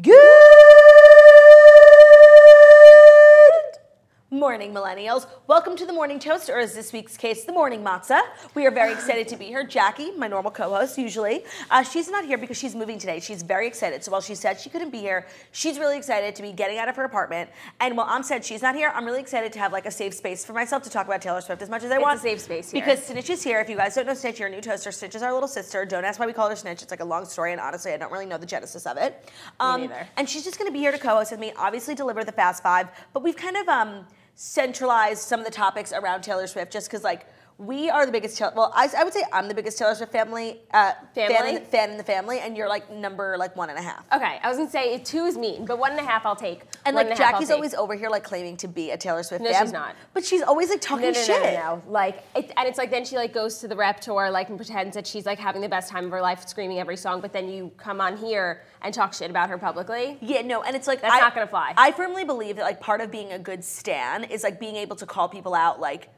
Good morning, millennials. Welcome to the Morning Toast, or as this week's case, the Morning Matzah. We are very excited to be here. Jackie, my normal co-host, usually, uh, she's not here because she's moving today. She's very excited. So while she said she couldn't be here, she's really excited to be getting out of her apartment. And while I'm said she's not here, I'm really excited to have like a safe space for myself to talk about Taylor Swift as much as I want. a safe space here. Because Snitch is here. If you guys don't know Snitch, you're a new toaster. Snitch is our little sister. Don't ask why we call her Snitch. It's like a long story, and honestly, I don't really know the genesis of it. Um, neither. And she's just going to be here to co-host with me. Obviously, deliver the Fast Five, but we've kind of um, centralized some of the topics around Taylor Swift, just because like. We are the biggest Taylor. Well, I, I would say I'm the biggest Taylor Swift family, uh, Fan, in the, fan in the family, and you're like number like one and a half. Okay, I was gonna say two is mean, but one and a half I'll take. And One like a Jackie's take. always over here like claiming to be a Taylor Swift No, fan. she's not. But she's always like talking no, no, shit. no, no, no. Like, it, and it's like then she like goes to the rep tour, like, and pretends that she's like having the best time of her life, screaming every song. But then you come on here and talk shit about her publicly. Yeah, no, and it's like That's I- not gonna fly. I firmly believe that like part of being a good stan is like being able to call people out like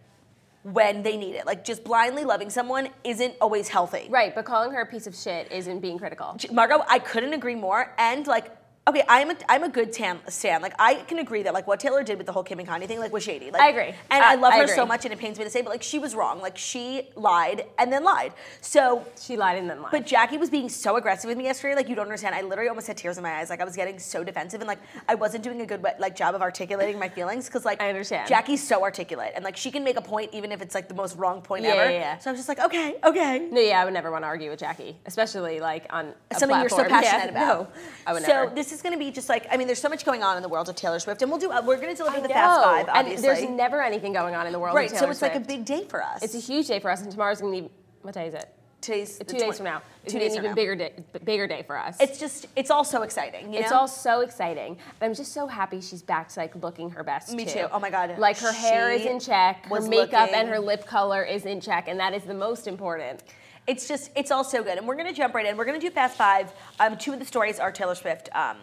when they need it. Like just blindly loving someone isn't always healthy. Right, but calling her a piece of shit isn't being critical. Margo, I couldn't agree more. And like, okay, I'm a I'm a good tan stan. Like I can agree that like what Taylor did with the whole Kim and Kanye thing like was shady. Like, I agree. And Uh, I love I her agree. so much, and it pains me to say, but like she was wrong. Like she lied and then lied. So She lied and then lied. but Jackie was being so aggressive with me yesterday, like you don't understand. I literally almost had tears in my eyes. Like I was getting so defensive, and like I wasn't doing a good like job of articulating my feelings because like I understand. Jackie's so articulate, and like she can make a point even if it's like the most wrong point Yeah, ever. yeah, yeah. So I was just like, okay, okay. no, yeah, I would never want to argue with Jackie, especially like on Something you're so passionate Yeah, about. No, I would so never. this is going to be just like I mean, there's so much going on in the world of Taylor Swift, and we'll do. Uh, we're going to deliver I the know. Fast Five, and there's never anything going on in the world. right, so it's like a big day for us. It's a huge day for us, and tomorrow's gonna be what day is it? Today's Two days from now. It's Two days an even now. bigger day, bigger day for us. It's just it's all so exciting. You It's know? all so exciting. And I'm just so happy she's back to like looking her best. Me too. too. Oh my God. Like her hair is in check, her makeup and her lip color is in check, and that is the most important. It's just, it's all so good. And we're going to jump right in. We're going to do Fast Five. Um, two of the stories are Taylor Swift um,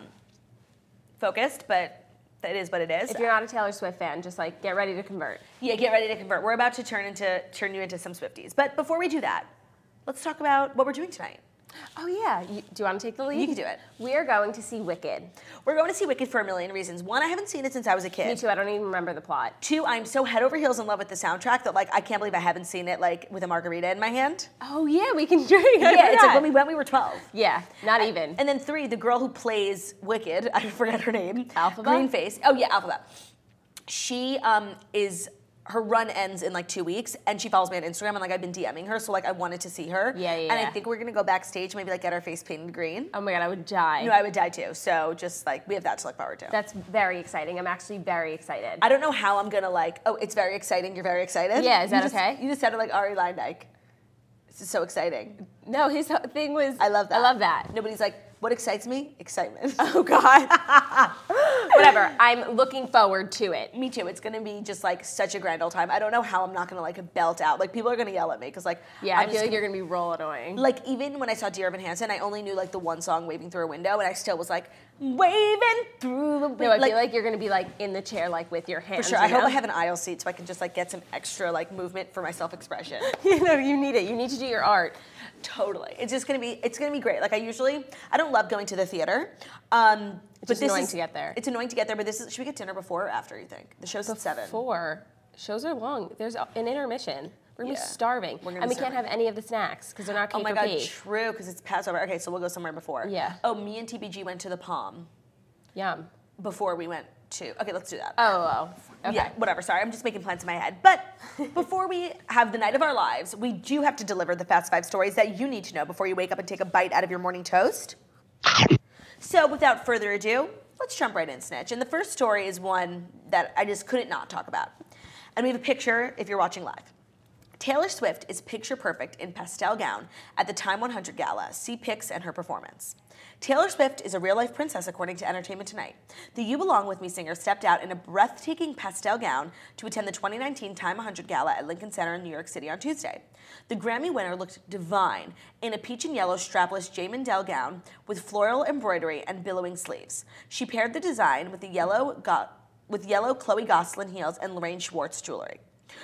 focused, but that is what it is. If you're not a Taylor Swift fan, just like get ready to convert. yeah, get ready to convert. We're about to turn into turn you into some Swifties. But before we do that, let's talk about what we're doing tonight. Oh yeah, you, do you want to take the lead? You can do it. We are going to see Wicked. We're going to see Wicked for a million reasons. One, I haven't seen it since I was a kid. Me too. I don't even remember the plot. Two, I'm so head over heels in love with the soundtrack that like I can't believe I haven't seen it like with a margarita in my hand. Oh yeah, we can drink. Yeah, it's like when we went, we were 12. Yeah, not even. And then three, the girl who plays Wicked, I forget her name. Elphaba? Green face. Oh yeah, Elphaba. She um is her run ends in like two weeks, and she follows me on Instagram, and like I've been DMing her, so like I wanted to see her. Yeah, yeah, And I think we're gonna go backstage, maybe like get our face painted green. oh my god, I would die. No, I would die too. So just like we have that to look forward to. That's very exciting. I'm actually very excited. I don't know how I'm gonna like. Oh, it's very exciting. You're very excited. Yeah, is You that just- okay? You just sounded like Ari Lindike. This is so exciting. no, his thing was. I love that. I love that. Nobody's like, what excites me? Excitement. Oh God. Whatever. I'm looking forward to it. Me too. It's gonna be just like such a grand old time. I don't know how I'm not gonna like belt out. Like people are gonna yell at me because like Yeah, I'm I feel like you're gonna be real annoying. like even when I saw Dear Evan Hansen, I only knew like the one song "Waving Through a Window," and I still was like waving through the window. No, I feel like you're gonna be like in the chair, like with your hands. for sure. I hope? I have an aisle seat so I can just like get some extra like movement for my self expression. you know, you need it. You need to do your art. totally. It's just gonna be. It's gonna be great. Like I usually, I don't love going to the theater. Um, but just this annoying is, to get there. It's annoying to get there, but this is. Should we get dinner before or after? You think the show's at seven? Four shows are long. There's an intermission. We're gonna Yeah. be starving, We're gonna and we can't have any of the snacks because they're not Oh my god, P. true, because it's Passover. Okay, so we'll go somewhere before. Yeah. Oh, me and TBG went to the Palm Yum. before we went to. Okay, let's do that. Oh, oh. oh. Okay. Yeah, whatever. Sorry, I'm just making plans in my head. But before we have the night of our lives, we do have to deliver the fast five stories that you need to know before you wake up and take a bite out of your morning toast. So, without further ado, let's jump right in, Snitch. And the first story is one that I just couldn't not talk about. And we have a picture if you're watching live. Taylor Swift is picture perfect in pastel gown at the Time 100 gala. See pics and her performance. Taylor Swift is a real life princess, according to Entertainment Tonight. The You Belong With Me singer stepped out in a breathtaking pastel gown to attend the 2019 Time 100 gala at Lincoln Center in New York City on Tuesday. The Grammy winner looked divine in a peach and yellow strapless J. Mendel gown with floral embroidery and billowing sleeves. She paired the design with the yellow, with yellow Chloe Gosselin heels and Lorraine Schwartz jewelry.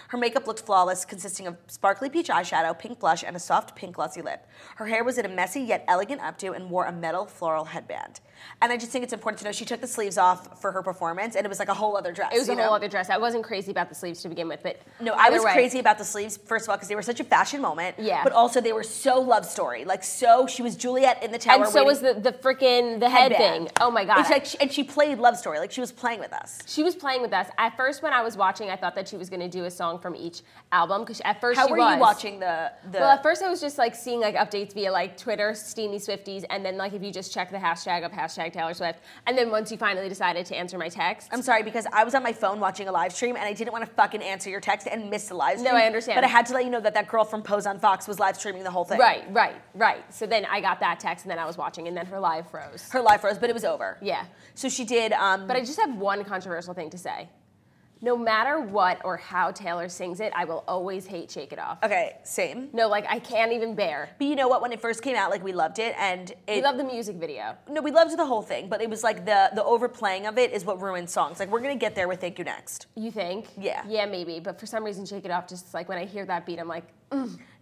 Her makeup looked flawless, consisting of sparkly peach eyeshadow, pink blush, and a soft pink glossy lip. Her hair was in a messy yet elegant updo and wore a metal floral headband. And I just think it's important to know she took the sleeves off for her performance, and it was like a whole other dress. It was a you whole other dress. I wasn't crazy about the sleeves to begin with, but No, I was way- crazy about the sleeves, first of all, because they were such a fashion moment. Yeah. But also, they were so love story. Like, so, she was Juliet in the tower. And so was the the freaking the head headband. thing. Oh my god! It's like, she, and she played love story. Like, she was playing with us. She was playing with us. At first, when I was watching, I thought that she was going to do a song from each album because at first How were was. you watching the. the Well, at first I was just like seeing like updates via like Twitter, Steamy Swifties, and then like if you just check the hashtag of hashtag Taylor Swift, and then once you finally decided to answer my text, I'm sorry because I was on my phone watching a live stream and I didn't want to fucking answer your text and miss the live stream. No, I understand. But I had to let you know that that girl from Pose on Fox was live streaming the whole thing. right, right, right. So then I got that text, and then I was watching, and then her live froze. Her live froze, but it was over. Yeah. So she did. Um, But I just have one controversial thing to say. No matter what or how Taylor sings it, I will always hate Shake It Off. okay, same. No, like I can't even bear. But you know what? When it first came out, like we loved it, and it, We love the music video. no, we loved the whole thing. But it was like the the overplaying of it is what ruined songs. Like we're gonna get there with Thank You Next. You think? Yeah. Yeah, maybe. But for some reason, Shake It Off, just like when I hear that beat, I'm like,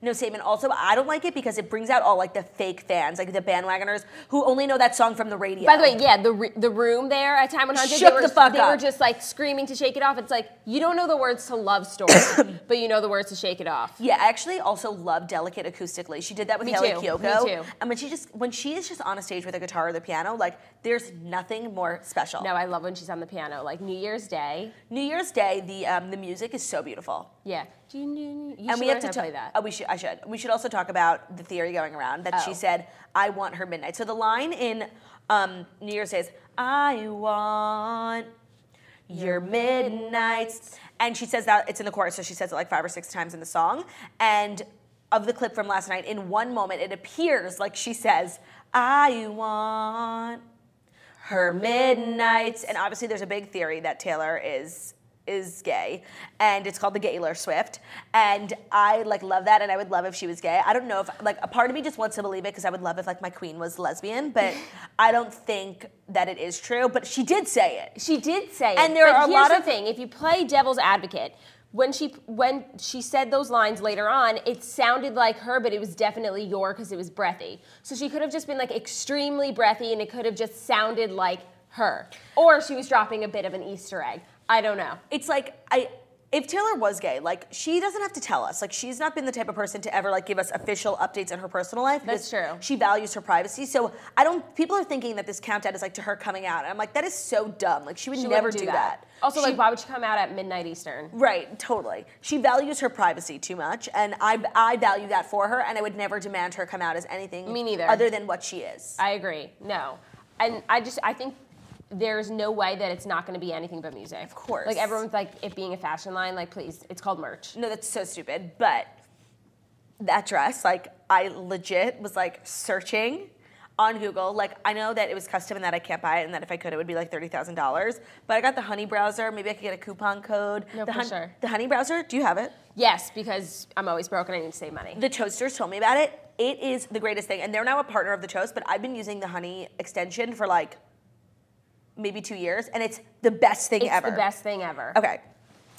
No, Statement also, I don't like it because it brings out all like the fake fans, like the bandwagoners who only know that song from the radio. By the way, yeah, the the room there at Time 100, Shook they were, the fuck they up. were just like screaming to shake it off. It's like you don't know the words to Love Story, but you know the words to Shake It Off. Yeah, I actually also love Delicate acoustically. She did that with Me Haley too, me too. And when she just when she is just on a stage with a guitar or the piano, like there's nothing more special. No, I love when she's on the piano, like New Year's Day. New Year's Day, the um, the music is so beautiful. Yeah, you, you and we have to play that. Oh, we should. I should. We should also talk about the theory going around that she Oh. said, "I want her midnight." So the line in um, New Year's Day is, "I want your midnights," and she says that it's in the chorus, so she says it like five or six times in the song. And of the clip from last night, in one moment, it appears like she says, "I want." her midnights and obviously there's a big theory that taylor is is gay and it's called the Gaylor Swift and I like love that and I would love if she was gay. I don't know if like a part of me just wants to believe it because I would love if like my queen was lesbian, but I don't think that it is true. But she did say it. She did say it. And there but are a here's lot the of- thing: if you play devil's advocate, when she when she said those lines later on, it sounded like her, but it was definitely your because it was breathy. So she could have just been like extremely breathy, and it could have just sounded like her, or she was dropping a bit of an Easter egg. I don't know. It's like I if Taylor was gay, like she doesn't have to tell us. Like she's not been the type of person to ever like give us official updates in her personal life. That's true. She values her privacy. So I don't. People are thinking that this countdown is like to her coming out, and I'm like, that is so dumb. Like she would She never wouldn't do, that. Also, She- like, why would she come out at midnight Eastern? Right, totally. She values her privacy too much, and I, I value that for her, and I would never demand her come out as anything Me neither. other than what she is. I agree. No, and I just I think there's no way that it's not going to be anything but music. Of course. Like everyone's like it being a fashion line. Like please, it's called merch. no, that's so stupid. But that dress, like, I legit was like searching on Google. Like, I know that it was custom and that I can't buy it, and that if I could, it would be like thirty thousand dollars. But I got the Honey browser. Maybe I could get a coupon code. No, the for sure. The Honey browser. Do you have it? Yes, because I'm always broke and I need to save money. The Toasters told me about it. It is the greatest thing, and they're now a partner of the Toast. But I've been using the Honey extension for like maybe two years, and it's the best thing It's ever. the best thing ever. Okay.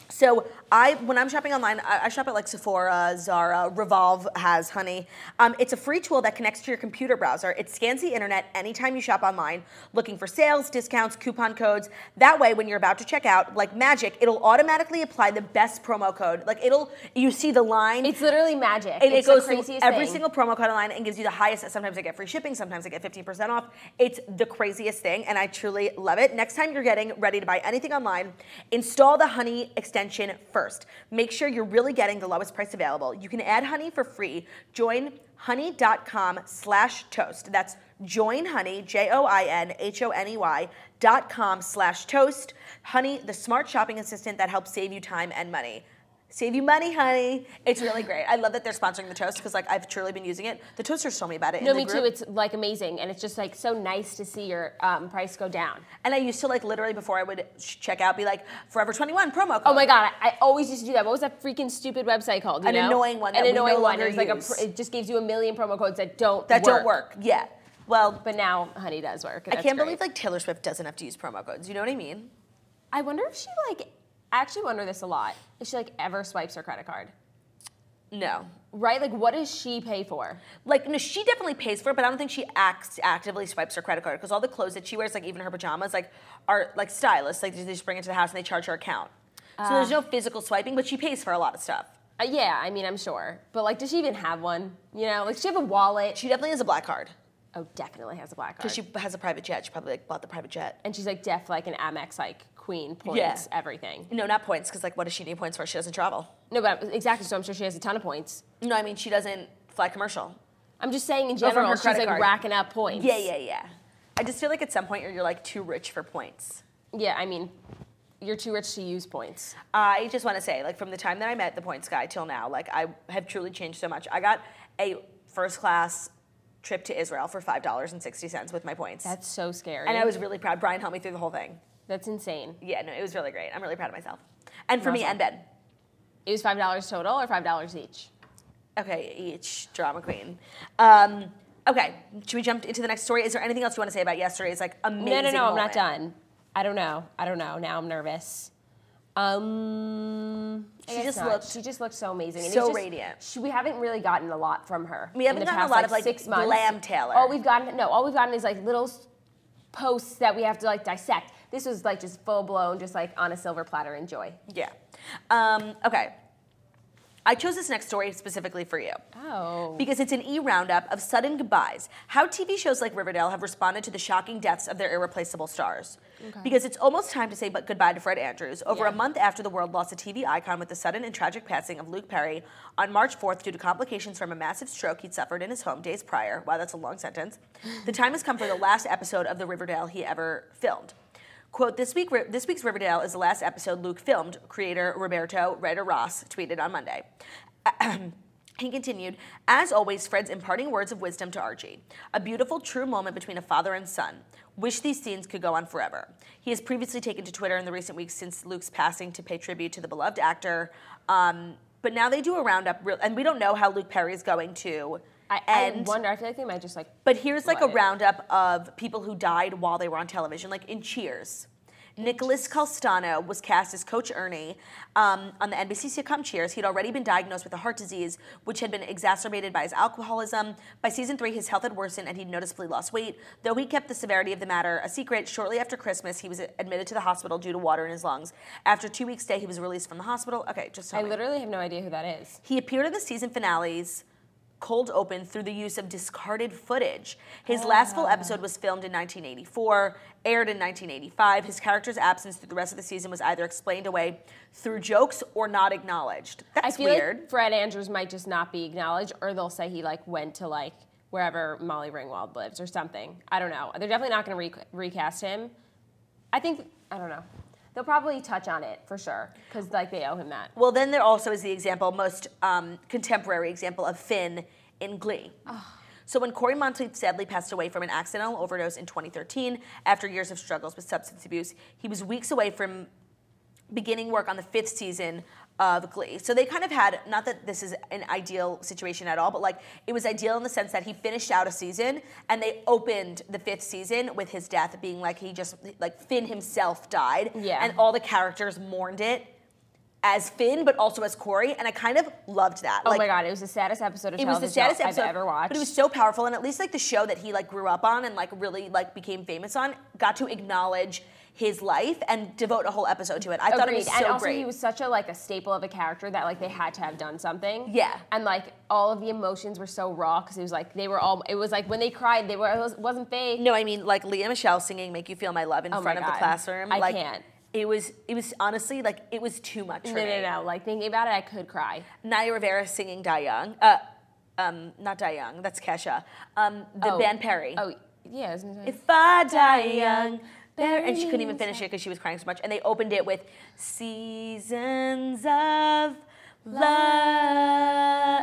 So I, when I'm shopping online, I, I shop at like Sephora, Zara, Revolve has Honey. Um, it's a free tool that connects to your computer browser. It scans the internet anytime you shop online, looking for sales, discounts, coupon codes. That way, when you're about to check out, like magic, it'll automatically apply the best promo code. Like it'll, you see the line. It's literally magic. And it's it goes the through craziest every thing. single promo code online and gives you the highest. Sometimes I get free shipping, sometimes I get 15% off. It's the craziest thing, and I truly love it. Next time you're getting ready to buy anything online, install the Honey extension first. Make sure you're really getting the lowest price available. You can add Honey for free. Join honey.com slash toast. That's join honey, J O I N H O N E Y dot com slash toast. Honey, the smart shopping assistant that helps save you time and money. Save you money, honey. It's really great. I love that they're sponsoring the toast because like I've truly been using it. The toasters told me about it. No, in the me group. too. It's like amazing, and it's just like so nice to see your um, price go down. And I used to like literally before I would sh- check out be like Forever 21 promo code. Oh my god, I, I always used to do that. What was that freaking stupid website called? you An know? annoying one An annoying no one. It's like a, it just gives you a million promo codes that don't That work. don't work. Yeah. Well, But now Honey does work. I can't great. believe like Taylor Swift doesn't have to use promo codes. You know what I mean? I wonder if she like I actually wonder this a lot. If she like ever swipes her credit card, No. right? Like, what does she pay for? Like, no, she definitely pays for it, but I don't think she acts actively swipes her credit card because all the clothes that she wears, like even her pajamas, like are like stylists. Like they just bring it to the house and they charge her account. So there's no physical swiping, but she pays for a lot of stuff. Uh, yeah, I mean, I'm sure, but like, does she even have one? You know, like, does she have a wallet? She definitely has a black card oh, definitely has a black card. because she has a private jet. She probably like bought the private jet. and she's like def like an Amex like queen points Yeah. everything. No, not points because like what does she need points for? She doesn't travel. No, but exactly. So I'm sure she has a ton of points. No, I mean she doesn't fly commercial. I'm just saying in general, she's like card. racking up points. Yeah, yeah, yeah. I just feel like at some point you're, you're like too rich for points. Yeah, I mean, you're too rich to use points. I just want to say, like, from the time that I met the points guy till now, like, I have truly changed so much. I got a first class trip to Israel for five dollars and sixty cents with my points, That's so scary. and I was really proud. Brian helped me through the whole thing. That's insane. Yeah, no, it was really great. I'm really proud of myself, and for me and Ben. It was five dollars total or five dollars each. Okay, each drama queen. Um, okay, should we jump into the next story? Is there anything else you want to say about yesterday's like amazing? No, no, no. I'm not done. I don't know. I don't know. Now I'm nervous. Um, She just not. looked She just looked so amazing. And so just- radiant. She, we haven't really gotten a lot from her. We haven't gotten a past, lot of, like, six months. glam Taylor. All we've gotten no. All we've gotten is like little posts that we have to like dissect. This was like just full blown, just like on a silver platter. Enjoy. Yeah. Um, okay. I chose this next story specifically for you. Oh. Because it's an e roundup of sudden goodbyes. How TV shows like Riverdale have responded to the shocking deaths of their irreplaceable stars. Okay. Because it's almost time to say but goodbye to Fred Andrews. Over Yeah. a month after the world lost a TV icon with the sudden and tragic passing of Luke Perry on March 4th due to complications from a massive stroke he'd suffered in his home days prior. Wow, that's a long sentence. The time has come for the last episode of the Riverdale he ever filmed. Quote, this, week, this week's Riverdale is the last episode Luke filmed, creator Roberto Ryder Ross tweeted on Monday. He continued, as always, Fred's imparting words of wisdom to Archie. A beautiful, true moment between a father and son. Wish these scenes could go on forever. He has previously taken to Twitter in the recent weeks since Luke's passing to pay tribute to the beloved actor. Um, but now they do a roundup, and we don't know how Luke Perry is going to I, I wonder. I feel like they might just like. But here's like a Right. roundup of people who died while they were on television, like in Cheers. Nicholas Colasanto was cast as Coach Ernie um, on the NBC sitcom Cheers. He'd already been diagnosed with a heart disease, which had been exacerbated by his alcoholism. By season three, his health had worsened and he'd noticeably lost weight. Though he kept the severity of the matter a secret, shortly after Christmas, he was admitted to the hospital due to water in his lungs. After two weeks' stay, he was released from the hospital. Okay, just I me. literally have no idea who that is. He appeared in the season finales cold open through the use of discarded footage. His ah. last full episode was filmed in 1984, aired in 1985. His character's absence through the rest of the season was either explained away through jokes or not acknowledged. That's I feel weird. like Fred Andrews might just not be acknowledged, or they'll say he like went to like wherever Molly Ringwald lives or something. I don't know. They're definitely not going to re- recast him. I think I don't know. They'll probably touch on it for sure because like they owe him that. well, then there also is the example, most um, contemporary example of Finn in Glee. So when Cory Monteith sadly passed away from an accidental overdose in 2013 after years of struggles with substance abuse, he was weeks away from beginning work on the fifth season of Glee. So they kind of had, not that this is an ideal situation at all, but like it was ideal in the sense that he finished out a season and they opened the fifth season with his death being like he just, like Finn himself died. Yeah. And all the characters mourned it as Finn, but also as Cory. And I kind of loved that. Oh like, my god, it was the saddest episode of it was the saddest episode I've ever watched. But it was so powerful, and at least like the show that he like grew up on and like really like became famous on got to acknowledge his life and devote a whole episode to it. I thought it was so and also great. he was such a like a staple of a character that like they had to have done something. Yeah. And like all of the emotions were so raw because it was like they were all. It was like when they cried, they were it was, wasn't fake. no, I mean like Lea Michele singing "Make You Feel My Love" in Oh front of the classroom. I like, can't. It was it was honestly like it was too much for No, me. no, no. Like thinking about it, I could cry. Naya Rivera singing "Die Young." Uh, um, not "Die Young." That's Kesha. Um, the Oh. band Perry. Oh yeah? If I die young, bear, and she couldn't even finish it because she was crying so much. And they opened it with "Seasons of Love,"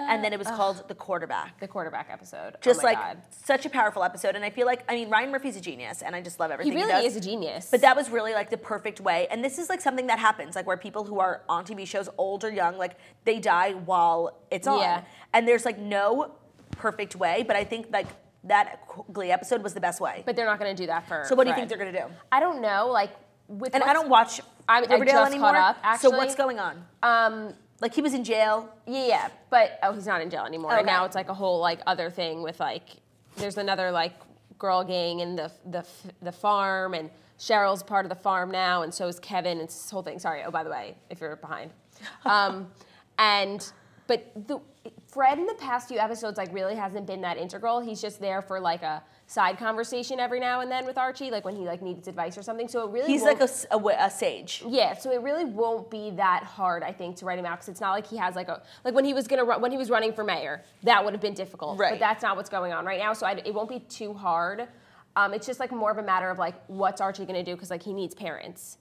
and then it was called "The Quarterback." the quarterback episode. Oh just oh my like God. such a powerful episode, and I feel like I mean Ryan Murphy's a genius, and I just love everything he really does. is a genius. But that was really like the perfect way. And this is like something that happens, like where people who are on TV shows, old or young, like they die while it's on. Yeah. And there's like no perfect way, but I think like that Glee episode was the best way. But they're not going to do that for. so what do you think they're gonna do? I don't know. Like with And I don't watch I'm- I Riverdale just anymore. caught up, So what's going on? Um, Like he was in jail. Yeah, yeah, but oh, he's not in jail anymore. And now it's like a whole like other thing with like there's another like girl gang in the the the farm, and Cheryl's part of the farm now, and so is Kevin. And it's this whole thing. Sorry. Oh, by the way, if you're behind, um, and but the Fred in the past few episodes like really hasn't been that integral. He's just there for like a side conversation every now and then with Archie, like when he like needs advice or something. So it really He's like a, a a sage. yeah, so it really won't be that hard, I think, to write him out because it's not like he has like a like when he was gonna run, when he was running for mayor, that would have been difficult. Right. But that's not what's going on right now, so I, it won't be too hard. Um, it's just like more of a matter of like what's Archie gonna do because like he needs parents.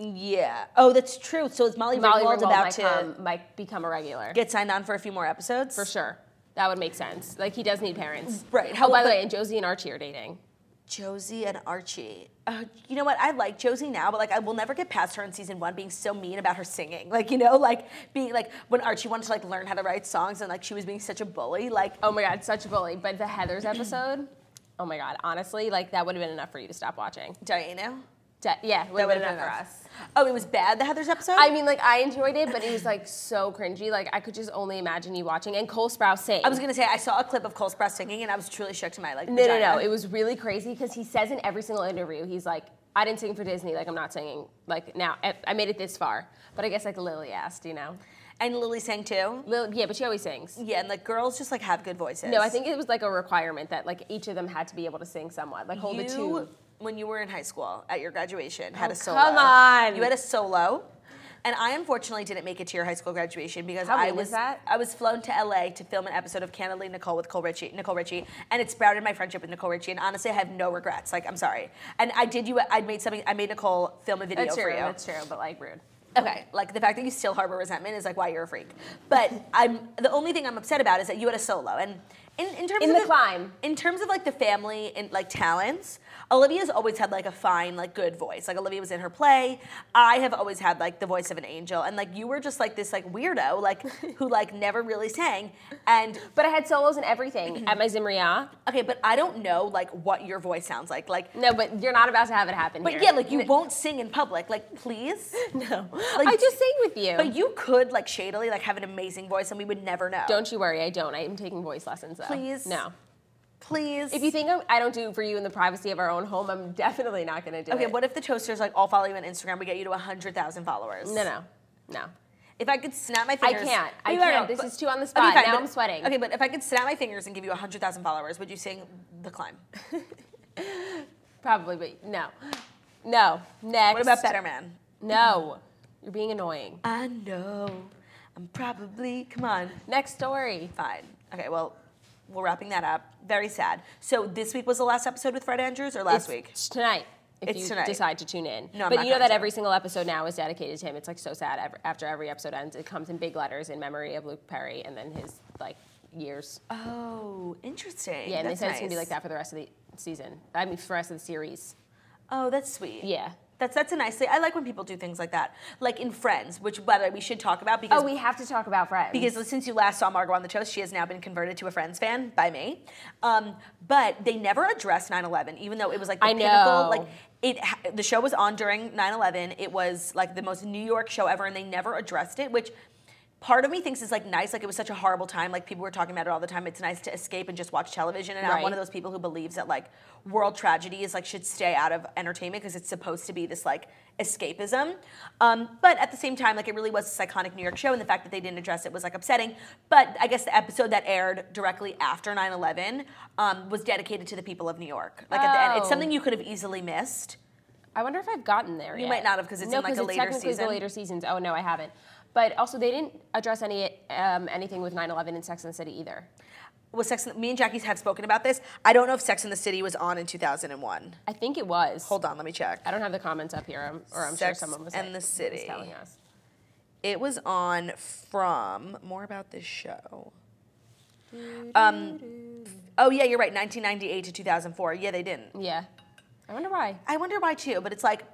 Yeah. Oh, that's true. So is Molly, Molly Ringwald Ringwald about might, to come, might become a regular get signed on for a few more episodes? for sure. That would make sense. Like he does need parents. Right. How How- by the way, and Josie and Archie are dating. Josie and Archie. Uh, you know what? I like Josie now, but like I will never get past her in season one being so mean about her singing. Like you know, like being like when Archie wanted to like learn how to write songs and like she was being such a bully. Like Oh my god, such a bully. But the Heather's episode, oh my god, honestly, like that would have been enough for you to stop watching. Dayenu. De- yeah, would That have would been have enough been for us. Oh, it was bad. The Heather's episode. I mean, like I enjoyed it, but it was like so cringy. Like I could just only imagine you watching. And Cole Sprouse sang. I was gonna say I saw a clip of Cole Sprouse singing and I was truly shook to my like. no, no, vagina. no. It was really crazy because he says in every single interview, he's like, "I didn't sing for Disney. Like I'm not singing. Like now, I- I made it this far." But I guess like Lily asked, you know. and Lily sang too. Lily, yeah, but she always sings. Yeah, and like girls just like have good voices. No, I think it was like a requirement that like each of them had to be able to sing somewhat, like hold you, a tune. When you were in high school at your graduation, had Oh, a solo. come on. You had a solo. And I unfortunately didn't make it to your high school graduation because How I was that? I was flown to LA to film an episode of Candidly Nicole with Cole Richie, Nicole Richie, and it sprouted my friendship with Nicole Richie. And honestly, I have no regrets. Like I'm sorry. And I did you. I made something. I made Nicole film a video That's for true. you. That's true. But like rude. Okay, like the fact that you still harbor resentment is like why you're a freak. But I'm the only thing I'm upset about is that you had a solo. And in, in terms In of the climb. in terms of like the family and like talents, Olivia's always had like a fine, like good voice. Like Olivia was in her play. I have always had like the voice of an angel, and like you were just like this like weirdo, like who like never really sang. And But I had solos and everything at my Zimria. okay, but I don't know like what your voice sounds like. Like, No, but you're not about to have it happen but here. yeah, like you won't sing in public. Like, please. No, Like, I just sing with you. But you could like shadily like have an amazing voice, and we would never know. Don't you worry, I don't. I am taking voice lessons though. Please? No. Please. If you think I'm- I don't do it for you in the privacy of our own home, I'm definitely not going to do Okay, it. Okay, what if the toasters like all follow you on Instagram? We get you to hundred thousand followers. No, no, no. If I could snap my fingers. I can't. I can't. This is too on the Okay, spot. fine, now but- I'm sweating. Okay, but if I could snap my fingers and give you hundred thousand followers, would you sing "The Climb"? Probably, but no. No. Next. What about Better Man? No. You're being annoying. I know. I'm probably. Come on. Next story. Fine. Okay. Well, we're wrapping that up. Very sad. So this week was the last episode with Fred Andrews, or last It's week? Tonight. If It's you tonight. decide to tune in. No, I'm but you know that to. every single episode now is dedicated to him. It's like so sad after every episode ends. It comes in big letters in memory of Luke Perry and then his like years. Oh, interesting. Yeah, and That's they said it's gonna be like that for the rest of the season. I mean, for the rest of the series. Oh, that's sweet. Yeah. That's that's a nice thing. I like when people do things like that, like in Friends, which by the way we should talk about because Oh, we have to talk about Friends. because since you last saw Margo on the toast, she has now been converted to a Friends fan by me. Um, but they never addressed 9/11, even though it was like the I pinnacle. know. Like it, the show was on during 9/11. It was like the most New York show ever, and they never addressed it, which. Part of me thinks it's like nice, like it was such a horrible time. Like people were talking about it all the time. It's nice to escape and just watch television. And I'm one of those people who believes that like world tragedies like should stay out of entertainment because it's supposed to be this like escapism. Um, but at the same time, like it really was this iconic New York show, and the fact that they didn't address it was like upsetting. But I guess the episode that aired directly after 9/11 um, was dedicated to the people of New York. Like at the end, it's Oh. something you could have easily missed. I wonder if I've gotten there You yet. might not have, 'cause it's no, in, like, a later technically season. the later seasons. Oh no, I haven't. But also, they didn't address any um, anything with 9/11 in Sex and the City either. Was Sex? and- me and Jackie have spoken about this. I don't know if Sex in the City was on in 2001. I think it was. Hold on, let me check. I don't have the comments up here, um, or I'm Sex sure someone was and like- the City. telling us. It was on from more about this show. Um, oh yeah, you're right. 1998 to 2004. Yeah, they didn't. Yeah, I wonder why. I wonder why too. But it's like,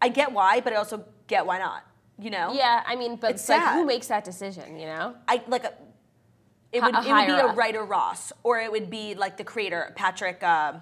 I get why, but I also get why not. You know? Yeah, I mean, but It's like, sad. who makes that decision? You know? I like. A, it would, it would be a writer Ross, or it would be like the creator Patrick uh,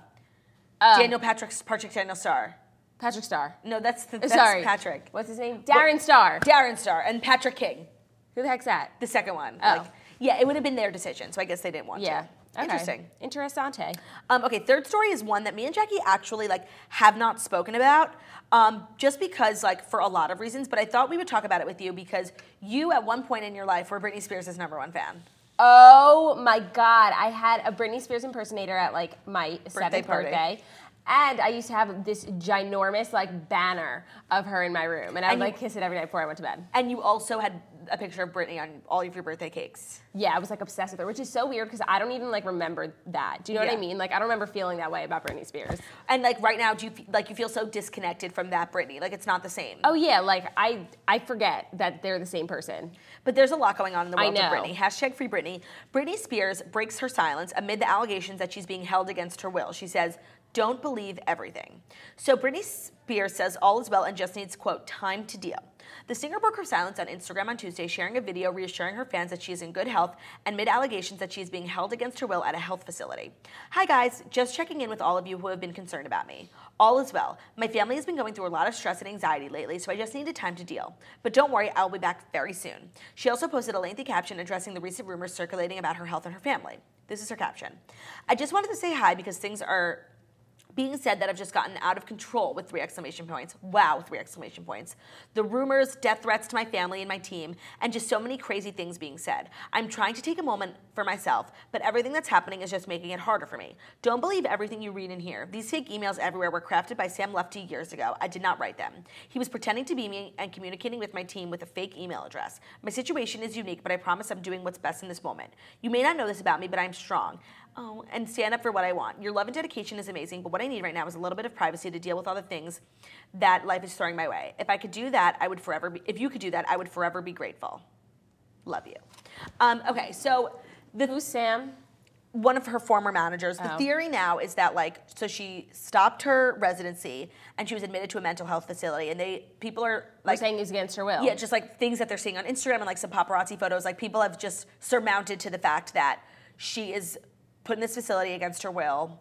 Oh, Daniel Patrick Patrick Daniel Star. Patrick Star. No, that's the, that's Sorry. Patrick. What's his name? Darren Star. Darren Star and Patrick King, Who the heck's that? the second one. Oh. Like, yeah, it would have been their decision, so I guess they didn't want Yeah. to. Okay. Interesting. Interessante. Um, okay, third story is one that me and Jackie actually like have not spoken about, um, just because like for a lot of reasons. But I thought we would talk about it with you because you at one point in your life were Britney Spears' number one fan. Oh my God. I had a Britney Spears impersonator at like my seventh party. birthday. And I used to have this ginormous like banner of her in my room. And I would And you- like kiss it every night before I went to bed. And you also had a picture of Britney on all of your birthday cakes. Yeah, I was like obsessed with her, which is so weird because I don't even like remember that. Do you know what I mean? Like I don't remember feeling that way about Britney Spears. And like right now, do you like you feel so disconnected from that Britney? Like it's not the same. Oh yeah, like I I forget that they're the same person. But there's a lot going on in the I world of. Britney. Hashtag free Britney. Britney Spears breaks her silence amid the allegations that she's being held against her will. She says, don't believe everything. So Britney Spears says all is well and just needs, quote, time to deal. The singer broke her silence on Instagram on Tuesday, sharing a video reassuring her fans that she is in good health and mid allegations that she is being held against her will at a health facility. Hi guys, just checking in with all of you who have been concerned about me. All is well. My family has been going through a lot of stress and anxiety lately, so I just needed time to deal. But don't worry, I'll be back very soon. She also posted a lengthy caption addressing the recent rumors circulating about her health and her family. This is her caption. I just wanted to say hi because things are being said that I've just gotten out of control with three exclamation points. Wow, three exclamation points. The rumors, death threats to my family and my team, and just so many crazy things being said. I'm trying to take a moment for myself, but everything that's happening is just making it harder for me. Don't believe everything you read and hear. These fake emails everywhere were crafted by Sam Lutfi years ago. I did not write them. He was pretending to be me and communicating with my team with a fake email address. My situation is unique, but I promise I'm doing what's best in this moment. You may not know this about me, but I'm strong. Oh, and stand up for what I want. Your love and dedication is amazing, but what I need right now is a little bit of privacy to deal with all the things that life is throwing my way. If I could do that, I would forever be, if you could do that, I would forever be grateful. Love you. Um, okay, so the, Who's Sam? one of her former managers. The Oh. theory now is that like so she stopped her residency and she was admitted to a mental health facility and they people are Like like saying he's against her will. yeah, just like things that they're seeing on Instagram and like some paparazzi photos. Like people have just surmounted to the fact that she is put in this facility against her will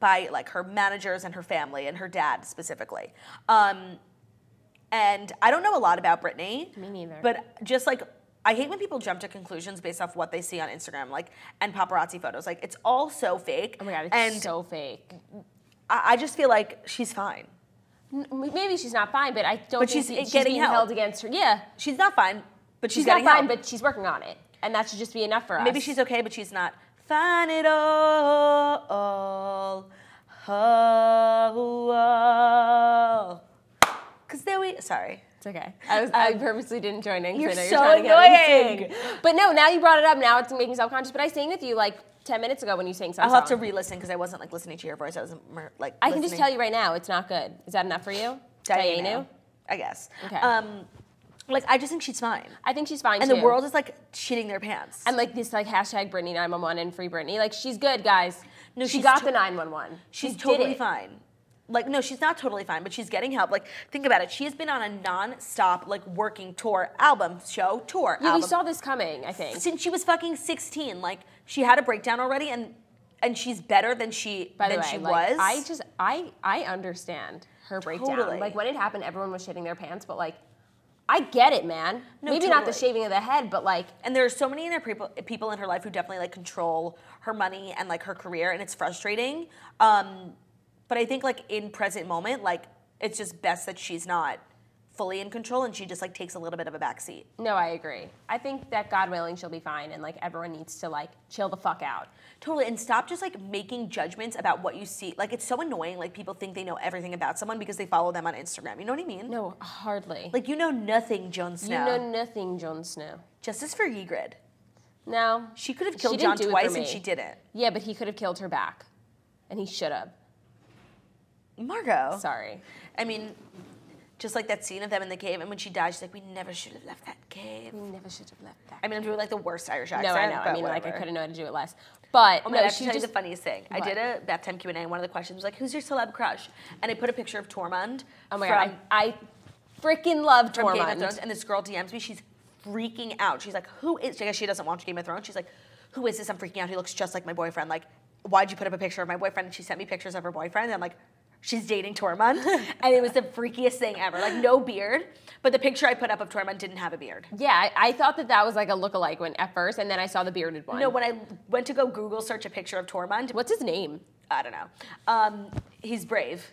by like her managers and her family and her dad specifically. Um, and I don't know a lot about Britney. Me neither. But just like I hate when people jump to conclusions based off what they see on Instagram, like and paparazzi photos. Like it's all so fake. Oh my god, it's and so fake. I, I just feel like she's fine. N- Maybe she's not fine, but I don't But think she's she- getting help. held against her. Yeah, She's not fine, but she's, she's, not getting fine, help. but she's working on it, and that should just be enough for us. Maybe she's okay, but she's not fine it all. all, all. Cause there we sorry. It's okay. I was I purposely didn't join in. You're I know so to to annoying. sing. But no, now you brought it up. Now it's making me self-conscious. But I sang with you like ten minutes ago when you sang some I'll have to re-listen because I wasn't like listening to your voice. I was like. I can just tell you right now, it's not good. Is that enough for you? Dayenu, I guess. Okay. Um, like I just think she's fine, I think she's fine and too. the world is like shitting their pants. and like this like hashtag Britney 911 and free Britney. Like she's good, guys. No, she got to- the 911. She's She totally fine. Like, no, she's not totally fine, but she's getting help. Like, think about it. She has been on a non-stop, like, working tour, album, show, tour, Yeah, album. we saw this coming. I think. Since she was fucking 16. Like, she had a breakdown already, and and she's better than she By the than way, she like, was. I just I I understand her breakdown. Totally. Like when it happened, everyone was shitting their pants, but like I get it, man. No, Maybe not the shaving of the head, but like and there are so many in her people people in her life who definitely like control her money and like her career, and it's frustrating. Um, but I think like in present moment, like it's just best that she's not fully in control, and she just like takes a little bit of a backseat. no, I agree. I think that God willing, she'll be fine, and like everyone needs to like chill the fuck out. Totally, and stop just like making judgments about what you see. Like it's so annoying. Like people think they know everything about someone because they follow them on Instagram. You know what I mean? No, hardly. Like you know nothing, Jon Snow. you know nothing, Jon Snow. Justice for Ygritte. No, She could have killed do twice, and she didn't. Yeah, but he could have killed her back, and he should have. Margo. Sorry. I mean, just like that scene of them in the cave, and when she died, she's like, "We never should have left that cave." We never should have left that. I mean, I'm doing like the worst Irish accent. No. I know. I mean, like I couldn't know how to do it less. But Oh my no, god, I have to she just you the funniest thing. I did a bath time Q and A, one of the questions was like, "Who's your celeb crush?" And I put a picture of Tormund. Oh my from, god, I, I freaking love from Game of Tormund. Thrones, and this girl DMs me. She's freaking out. She's like, "Who is?" I guess she doesn't watch Game of Thrones. She's like, "Who is this?" I'm freaking out. He looks just like my boyfriend. Like, why'd you put up a picture of my boyfriend? And she sent me pictures of her boyfriend. And I'm like, she's dating Tormund, and it was the freakiest thing ever. Like no beard, but the picture I put up of Tormund didn't have a beard. Yeah, I, I thought that that was like a look-alike when at first, and then I saw the bearded one. No, when I went to go Google search a picture of Tormund, What's his name? I don't know. Um, he's brave.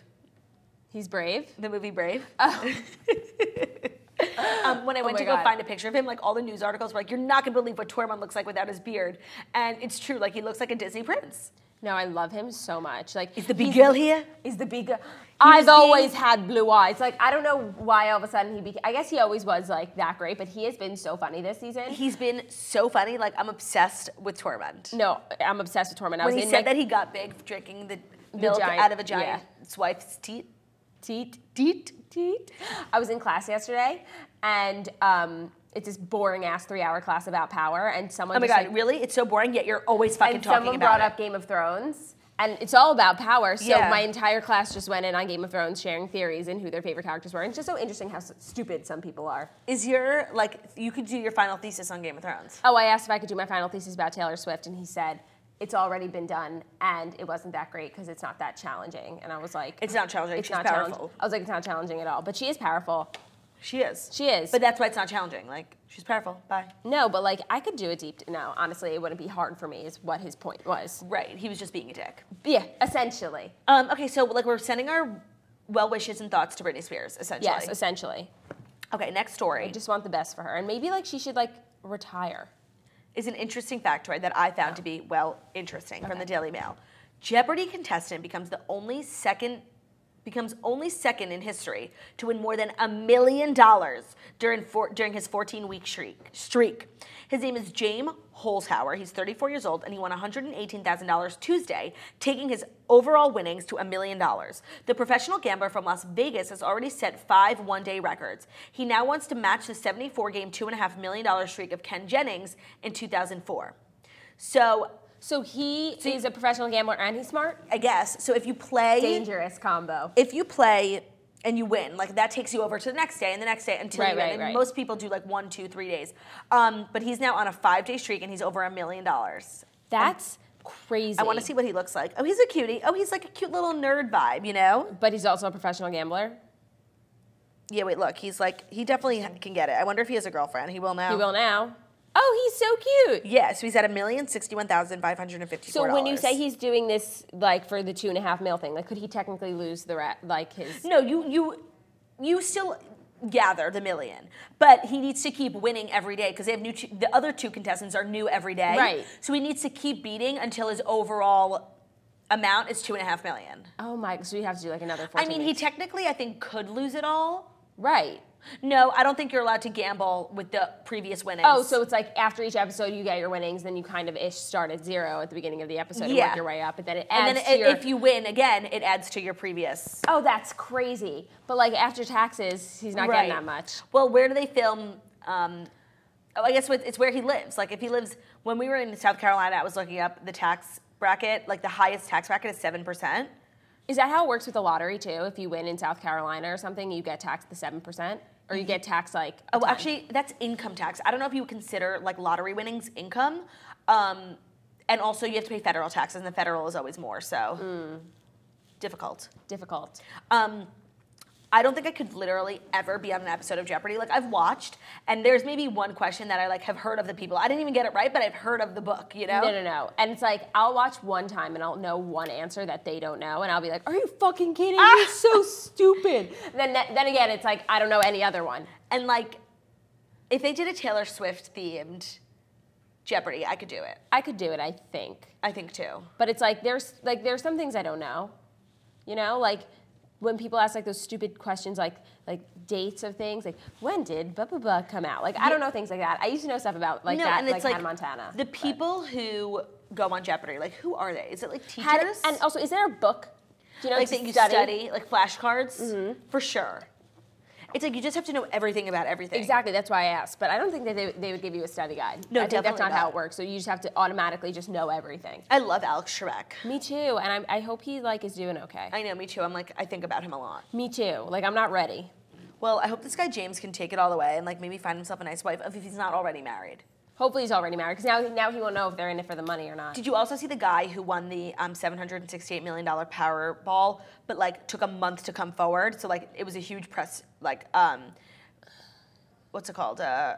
He's brave. The movie Brave. Oh. um, when I went my to go God. find a picture of him, like all the news articles were like, "You're not gonna believe what Tormund looks like without his beard," and it's true. Like he looks like a Disney prince. No, I love him so much. Like Is the big girl here? He's the big. was I've being- always had blue eyes. Like I don't know why all of a sudden he became. I guess he always was like that great, but he has been so funny this season. He's been so funny. Like I'm obsessed with Tormund. no, I'm obsessed with Tormund. I when was he in said my that he got big drinking the milk giant- out of a giant's wife's teat. Teat. Teat. Teat. I was in class yesterday, and um, it's this boring ass three hour class about power, and someone. Oh my god, like, really? It's so boring. Yet you're always fucking and talking someone brought up Game of Thrones. And it's all about power. So Yeah. my entire class just went in on Game of Thrones, sharing theories and who their favorite characters were. And it's just so interesting how stupid some people are. Is your like you could do your final thesis on Game of Thrones? Oh, I asked if I could do my final thesis about Taylor Swift, and he said it's already been done, and it wasn't that great because it's not that challenging. And I was like, It's not challenging. It's She's not powerful. challenging. I was like, it's not challenging at all, but she is powerful. She is. She is. But that's why it's not challenging. Like she's powerful. Bye. No, but like I could do a deep. No, honestly, it wouldn't be hard for me. Is what his point was. Right. He was just being a dick. Yeah, essentially. Um, okay, so like we're sending our well wishes and thoughts to Britney Spears, essentially. Yes, essentially. Okay, next story I just want the best for her, and maybe like she should like retire. Is an interesting factoid that I found to be well interesting from the Daily Mail. Jeopardy contestant becomes the only second becomes only second in history to win more than a million dollars during four, during his 14 week streak. Streak. His name is James Holzhauer. He's 34 years old and he won $118,000 Tuesday, taking his overall winnings to a million dollars. The professional gambler from Las Vegas has already set five one day records. He now wants to match the 74 game, $2.5 million streak of Ken Jennings in 2004. So, So he is a professional gambler and he's smart. I guess, so if you play. Dangerous combo. if you play and you win, like that takes you over to the next day and the next day until Right, you win. right, and right. most people do like one, two, three days. Um, but he's now on a five day streak and he's over a million dollars. That's crazy. I want to see what he looks like. Oh, he's a cutie. Oh, he's like a cute little nerd vibe, you know? But he's also a professional gambler. Yeah, wait, look, he's like, he definitely can get it. I wonder if he has a girlfriend. He will now. He will now. Oh, he's so cute. Yeah, so he's at a million sixty-one thousand five hundred and fifty-four. So when you say he's doing this like for the two and a half mil thing, like could he technically lose the ra- like his? no, you you you still gather the million, but he needs to keep winning every day because they have new. Two, the other two contestants are new every day, Right. So he needs to keep beating until his overall amount is two and a half million. Oh my! So you have to do like another. I 14 mean, he technically, I think, could lose it all. right. No, I don't think you're allowed to gamble with the previous winnings. Oh, so it's like after each episode you get your winnings, then you kind of ish start at zero at the beginning of the episode and Yeah. work your way up, and then it and then to i- your. if you win again, it adds to your previous. oh, that's crazy. But like after taxes, he's not Right. getting that much. Well, where do they film? Um, oh, I guess with, it's where he lives. Like if he lives, when we were in South Carolina, I was looking up the tax bracket. Like the highest tax bracket is seven percent. Is that how it works with the lottery too? If you win in South Carolina or something, you get taxed the seven percent, or you get taxed like. Oh, actually, that's income tax. I don't know if you consider like lottery winnings income. Um, and also, you have to pay federal taxes, and the federal is always more. So Hmm. difficult. difficult. Um, I don't think I could literally ever be on an episode of Jeopardy. Like I've watched, and there's maybe one question that I like have heard of the people. I didn't even get it right, but I've heard of the book. You know? No, no, no. And it's like I'll watch one time and I'll know one answer that they don't know, and I'll be like, "Are you fucking kidding? Ah! You're so stupid." Then, then again, it's like I don't know any other one. And like, if they did a Taylor Swift themed Jeopardy, I could do it. I could do it, I think. I think too. But it's like there's like there's some things I don't know. You know, like when people ask like those stupid questions like like dates of things, like when did blah blah blah come out? Like I don't know things like that. I used to know stuff about like no, that, and like, it's like Hannah Montana. the but- people who go on Jeopardy, like who are they? Is it like teachers? Had- and also, is there a book? Do you know like that you study, like flashcards? Mm-hmm. For sure. It's like you just have to know everything about everything. Exactly, that's why I asked. But I don't think that they, they would give you a study guide. No, I think that's definitely not how it works. So you just have to automatically just know everything. I love Alex Trebek. Me too, and I, I hope he like is doing okay. I know, me too. I'm like, I think about him a lot. Me too. Like I'm not ready. Well, I hope this guy James can take it all away and like maybe find himself a nice wife if he's not already married. Hopefully he's already married because now now he won't know if they're in it for the money or not. Did you also see the guy who won the um, $768 million Powerball, but like took a month to come forward? So like it was a huge press, like, um, what's it called? Uh,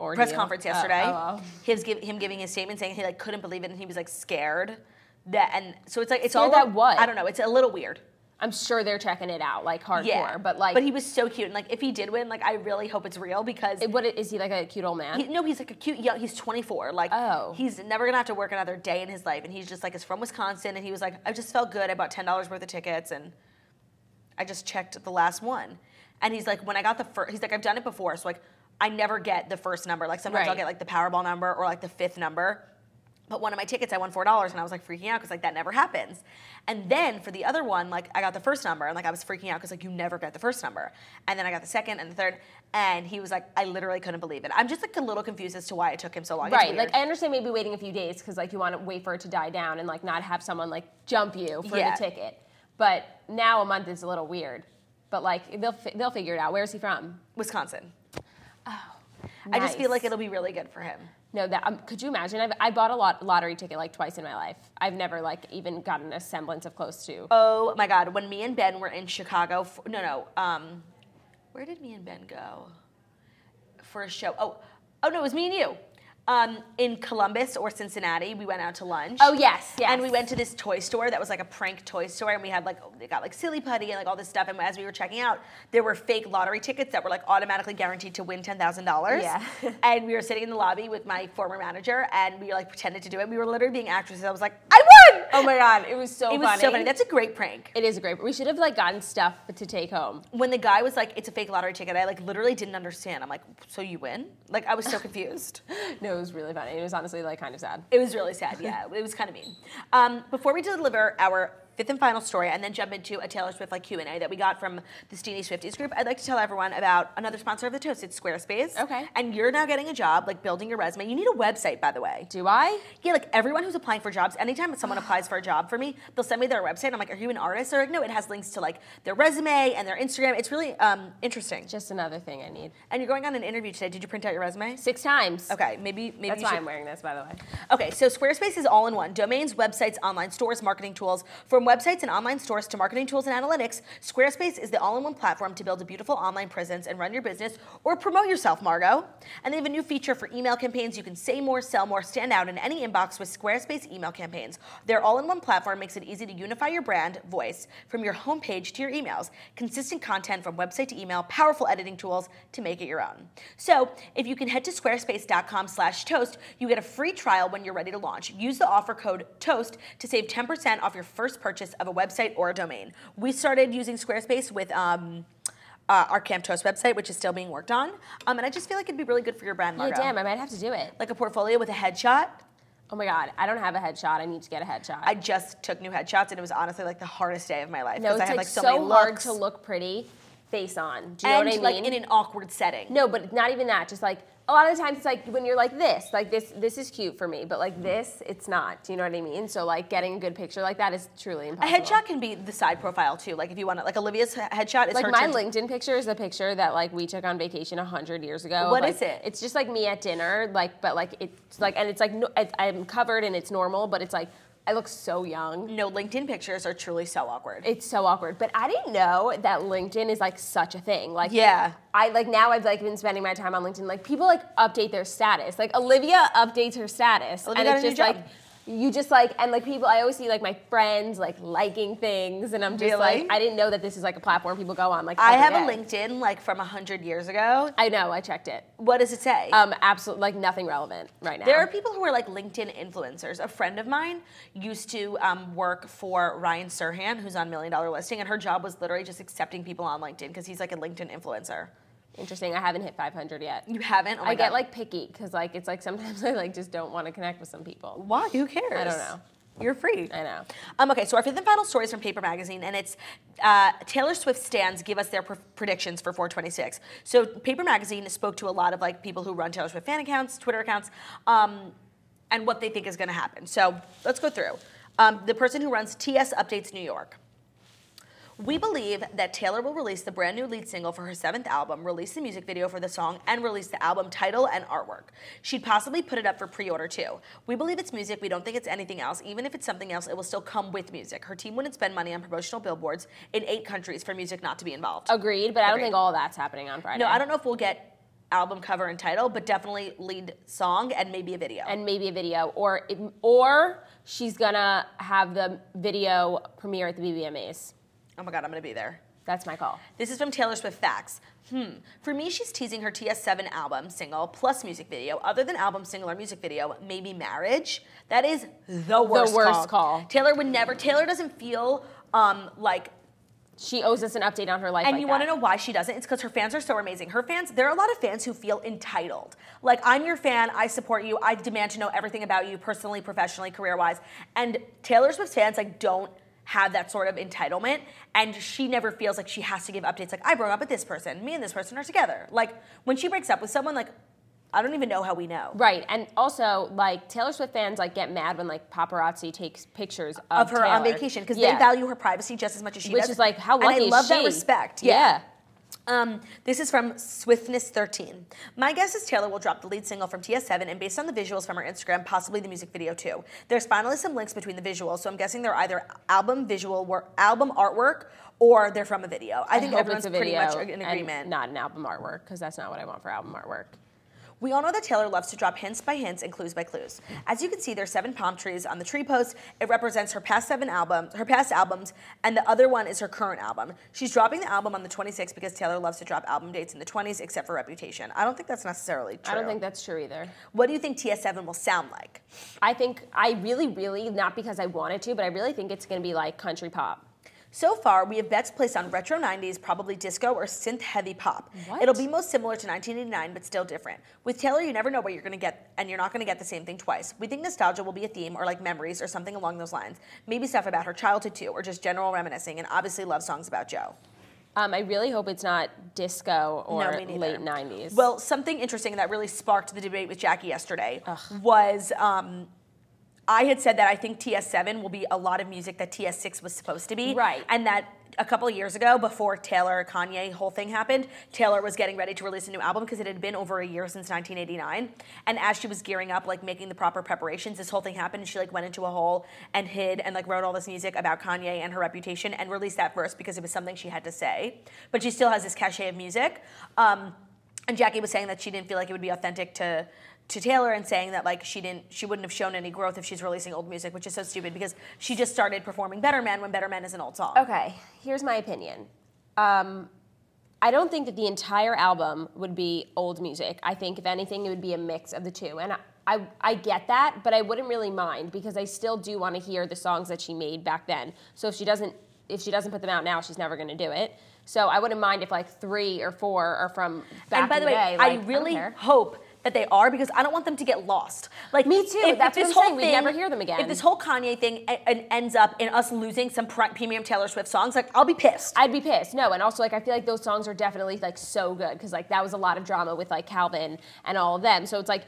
Ordeal. press conference Oh, yesterday. oh, oh. His give, him giving his statement saying he like couldn't believe it and he was like scared. That and so it's like it's Scared all that what? I don't know. It's a little weird. I'm sure they're checking it out like hardcore, Yeah, but like, but he was so cute and like if he did win, like I really hope it's real because what is he like a cute old man? He, no, he's like a cute young. He's 24. Like, Oh. he's never gonna have to work another day in his life, and he's just like is from Wisconsin, and he was like, I just felt good. I bought ten dollars worth of tickets, and I just checked the last one, and he's like, when I got the first, he's like, I've done it before, so like, I never get the first number. Like sometimes I'll get like the Powerball number or like the fifth number. But one of my tickets, I won four dollars, and I was like freaking out because like that never happens. And then for the other one, like I got the first number, and like I was freaking out because like you never get the first number. And then I got the second and the third, and he was like, I literally couldn't believe it. I'm just like a little confused as to why it took him so long. Right, like I understand maybe waiting a few days because like you want to wait for it to die down and like not have someone like jump you for Yeah. the ticket. But now a month is a little weird. But like they'll fi- they'll figure it out. Where is he from? Wisconsin. Oh. I just feel like it'll be really good for him. No, that um, could you imagine? I've, I bought a lot lottery ticket like twice in my life. I've never like even gotten a semblance of close to. Oh my God! When me and Ben were in Chicago, for, no, no, um, where did me and Ben go for a show? Oh, oh no, it was me and you. Um, in Columbus or Cincinnati, we went out to lunch. Oh, yes, yes. And we went to this toy store that was like a prank toy store, and we had like they got like silly putty and like all this stuff. And as we were checking out, there were fake lottery tickets that were like automatically guaranteed to win ten thousand dollars. Yeah. and we were sitting in the lobby with my former manager, and we like pretended to do it. We were literally being actresses. I was like, I won! Oh my god, it was so it was funny. so funny. That's a great prank. it is a great. We should have like gotten stuff to take home. when the guy was like, "It's a fake lottery ticket," I like literally didn't understand. I'm like, "So you win?" Like I was so confused. No, it was really funny. It was honestly like kind of sad. It was really sad. Yeah, it was kind of mean. Um, before we deliver our fifth and final story, and then jump into a Taylor Swift like Q and A that we got from the Steenie Swifties group, I'd like to tell everyone about another sponsor of the Toast. It's Squarespace. Okay. And you're now getting a job, like building your resume. You need a website, by the way. Do I? Yeah, like everyone who's applying for jobs, anytime someone applies for a job for me, they'll send me their website. I'm like, "Are you an artist?" They're like, "No." It has links to like their resume and their Instagram. It's really um, interesting. Just another thing I need. And you're going on an interview today. Did you print out your resume? Six times. Okay, maybe maybe That's why should- I'm wearing this, by the way. Okay, so Squarespace is all in one. Domains, websites, online stores, marketing tools. Websites and online stores to marketing tools and analytics, Squarespace is the all-in-one platform to build a beautiful online presence and run your business or promote yourself, Margo. And they have a new feature for email campaigns. You can say more, sell more, stand out in any inbox with Squarespace email campaigns. Their all-in-one platform makes it easy to unify your brand voice from your homepage to your emails. Consistent content from website to email, powerful editing tools to make it your own. So, if you can head to squarespace.com slash toast, you get a free trial when you're ready to launch. Use the offer code TOAST to save 10% off your first purchase of a website or a domain. We started using Squarespace with um, uh, our Camp Toast website, which is still being worked on, um, and I just feel like it'd be really good for your brand, Yeah, damn, I might have to do it. Like a portfolio with a headshot. Oh my god, I don't have a headshot. I need to get a headshot. I just took new headshots, and it was honestly like the hardest day of my life no, because I had like, like so, so, many hard to look pretty face on. Do you know what I mean? like in an awkward setting. no, but not even that. Just like a lot of the times, it's like when you're like this, like this, this is cute for me, but like this, it's not. Do you know what I mean? So like getting a good picture like that is truly important. A headshot can be the side profile too. Like if you want to, like Olivia's headshot is Like my LinkedIn picture is a picture that like we took on vacation a hundred years ago. What like, is it? It's just like me at dinner, like but like it's like and it's like no, I'm covered and it's normal, but it's like I look so young. No, LinkedIn pictures are truly so awkward. It's so awkward. But I didn't know that LinkedIn is like such a thing. Like Yeah. I like now I've like been spending my time on LinkedIn. Like people like update their status. Like Olivia updates her status. Olivia and it's just like. You just like and like people I always see like my friends like liking things and I'm just Really? like I didn't know that this is like a platform people go on like I have a. LinkedIn like from hundred years ago. I know, I checked it. What does it say? Um, absolutely, like nothing relevant right now. there are people who are like LinkedIn influencers. A friend of mine used to um, work for Ryan Serhant, who's on Million Dollar Listing, and her job was literally just accepting people on LinkedIn because he's like a LinkedIn influencer. Interesting. I haven't hit 500 yet. You haven't? Oh I get like picky because like it's like sometimes I like just don't want to connect with some people. why? Who cares? I don't know. You're free. I know. Um, okay, so our fifth and final story is from Paper Magazine, and it's uh, Taylor Swift stands give us their pr- predictions for 426. So Paper Magazine spoke to a lot of like people who run Taylor Swift fan accounts, Twitter accounts, um, and what they think is going to happen. So let's go through. Um, the person who runs TS Updates New York. We believe that Taylor will release the brand new lead single for her seventh album, release the music video for the song, and release the album title and artwork. She'd possibly put it up for pre order too. We believe it's music. We don't think it's anything else. Even if it's something else, it will still come with music. Her team wouldn't spend money on promotional billboards in eight countries for music not to be involved. Agreed, but I don't think all that's happening on Friday. No, I don't know if we'll get album cover and title, but definitely lead song and maybe a video. and maybe a video, or or she's gonna have the video premiere at the BBMAs. Oh my god, I'm gonna be there. That's my call. This is from Taylor Swift Facts. Hmm. For me, she's teasing her TS7 album single plus music video. Other than album single or music video, maybe marriage. That is the worst, The worst call. Taylor would never. Taylor doesn't feel um, like. She owes us an update on her life. And like you want to know why she doesn't? It's because her fans are so amazing. Her fans, there are a lot of fans who feel entitled. Like, I'm your fan, I support you, I demand to know everything about you, personally, professionally, career wise. And Taylor Swift's fans, like, don't have that sort of entitlement. And she never feels like she has to give updates like, I broke up with this person, me and this person are together. Like, when she breaks up with someone, like, I don't even know how we know. Right, and also like Taylor Swift fans like get mad when like paparazzi takes pictures of, Of her on vacation because Yeah. they value her privacy just as much as she which does. Which is like how And lucky I is love that she? respect. Yeah. Um, this is from Swiftness13. My guess is Taylor will drop the lead single from TS7, and based on the visuals from her Instagram, possibly the music video too. There's finally some links between the visuals, so I'm guessing they're either album visual work, album artwork, or they're from a video. I think hope everyone's pretty much in agreement. not an album artwork because that's not what I want for album artwork. We all know that Taylor loves to drop hints by hints and clues by clues. As you can see, there's seven palm trees on the tree post. It represents her past seven albums, her past albums, and the other one is her current album. She's dropping the album on the 26th because Taylor loves to drop album dates in the 20s, except for Reputation. I don't think that's necessarily true. I don't think that's true either. What do you think TS7 will sound like? I think I really, really not because I wanted to, but I really think it's going to be like country pop. So far, we have bets placed on retro 90s, probably disco or synth heavy pop. What? It'll be most similar to 1989, but still different. With Taylor, you never know what you're gonna get, and you're not gonna get the same thing twice. We think nostalgia will be a theme, or like memories, or something along those lines. Maybe stuff about her childhood too, or just general reminiscing, and obviously love songs about Joe. Um, I really hope it's not disco or No, late 90s. Well, something interesting that really sparked the debate with Jackie yesterday was um, I had said that I think TS7 will be a lot of music that TS6 was supposed to be. Right. And that a couple of years ago, before Taylor Kanye whole thing happened, Taylor was getting ready to release a new album because it had been over a year since 1989. And as she was gearing up, like making the proper preparations, this whole thing happened, and she like went into a hole and hid and like wrote all this music about Kanye and her reputation and released that first because it was something she had to say. But she still has this cachet of music. Um, and Jackie was saying that she didn't feel like it would be authentic to to Taylor and saying that like she didn't she wouldn't have shown any growth if she's releasing old music, which is so stupid because she just started performing Better Man when Better Man is an old song. Okay, here's my opinion. Um, I don't think that the entire album would be old music. I think, if anything, it would be a mix of the two. And I, I, I get that, but I wouldn't really mind because I still do want to hear the songs that she made back then. So if she doesn't, if she doesn't put them out now, she's never going to do it. So I wouldn't mind if like three or four are from back and by the way, day. I Like, don't really care. hope that they are because I don't want them to get lost. Like Me too. That's what I'm saying. We'd never hear them again. If this whole Kanye thing ends up in us losing some premium Taylor Swift songs, like I'll be pissed. I'd be pissed. No, and also like I feel like those songs are definitely like so good because like that was a lot of drama with like Calvin and all of them. So it's like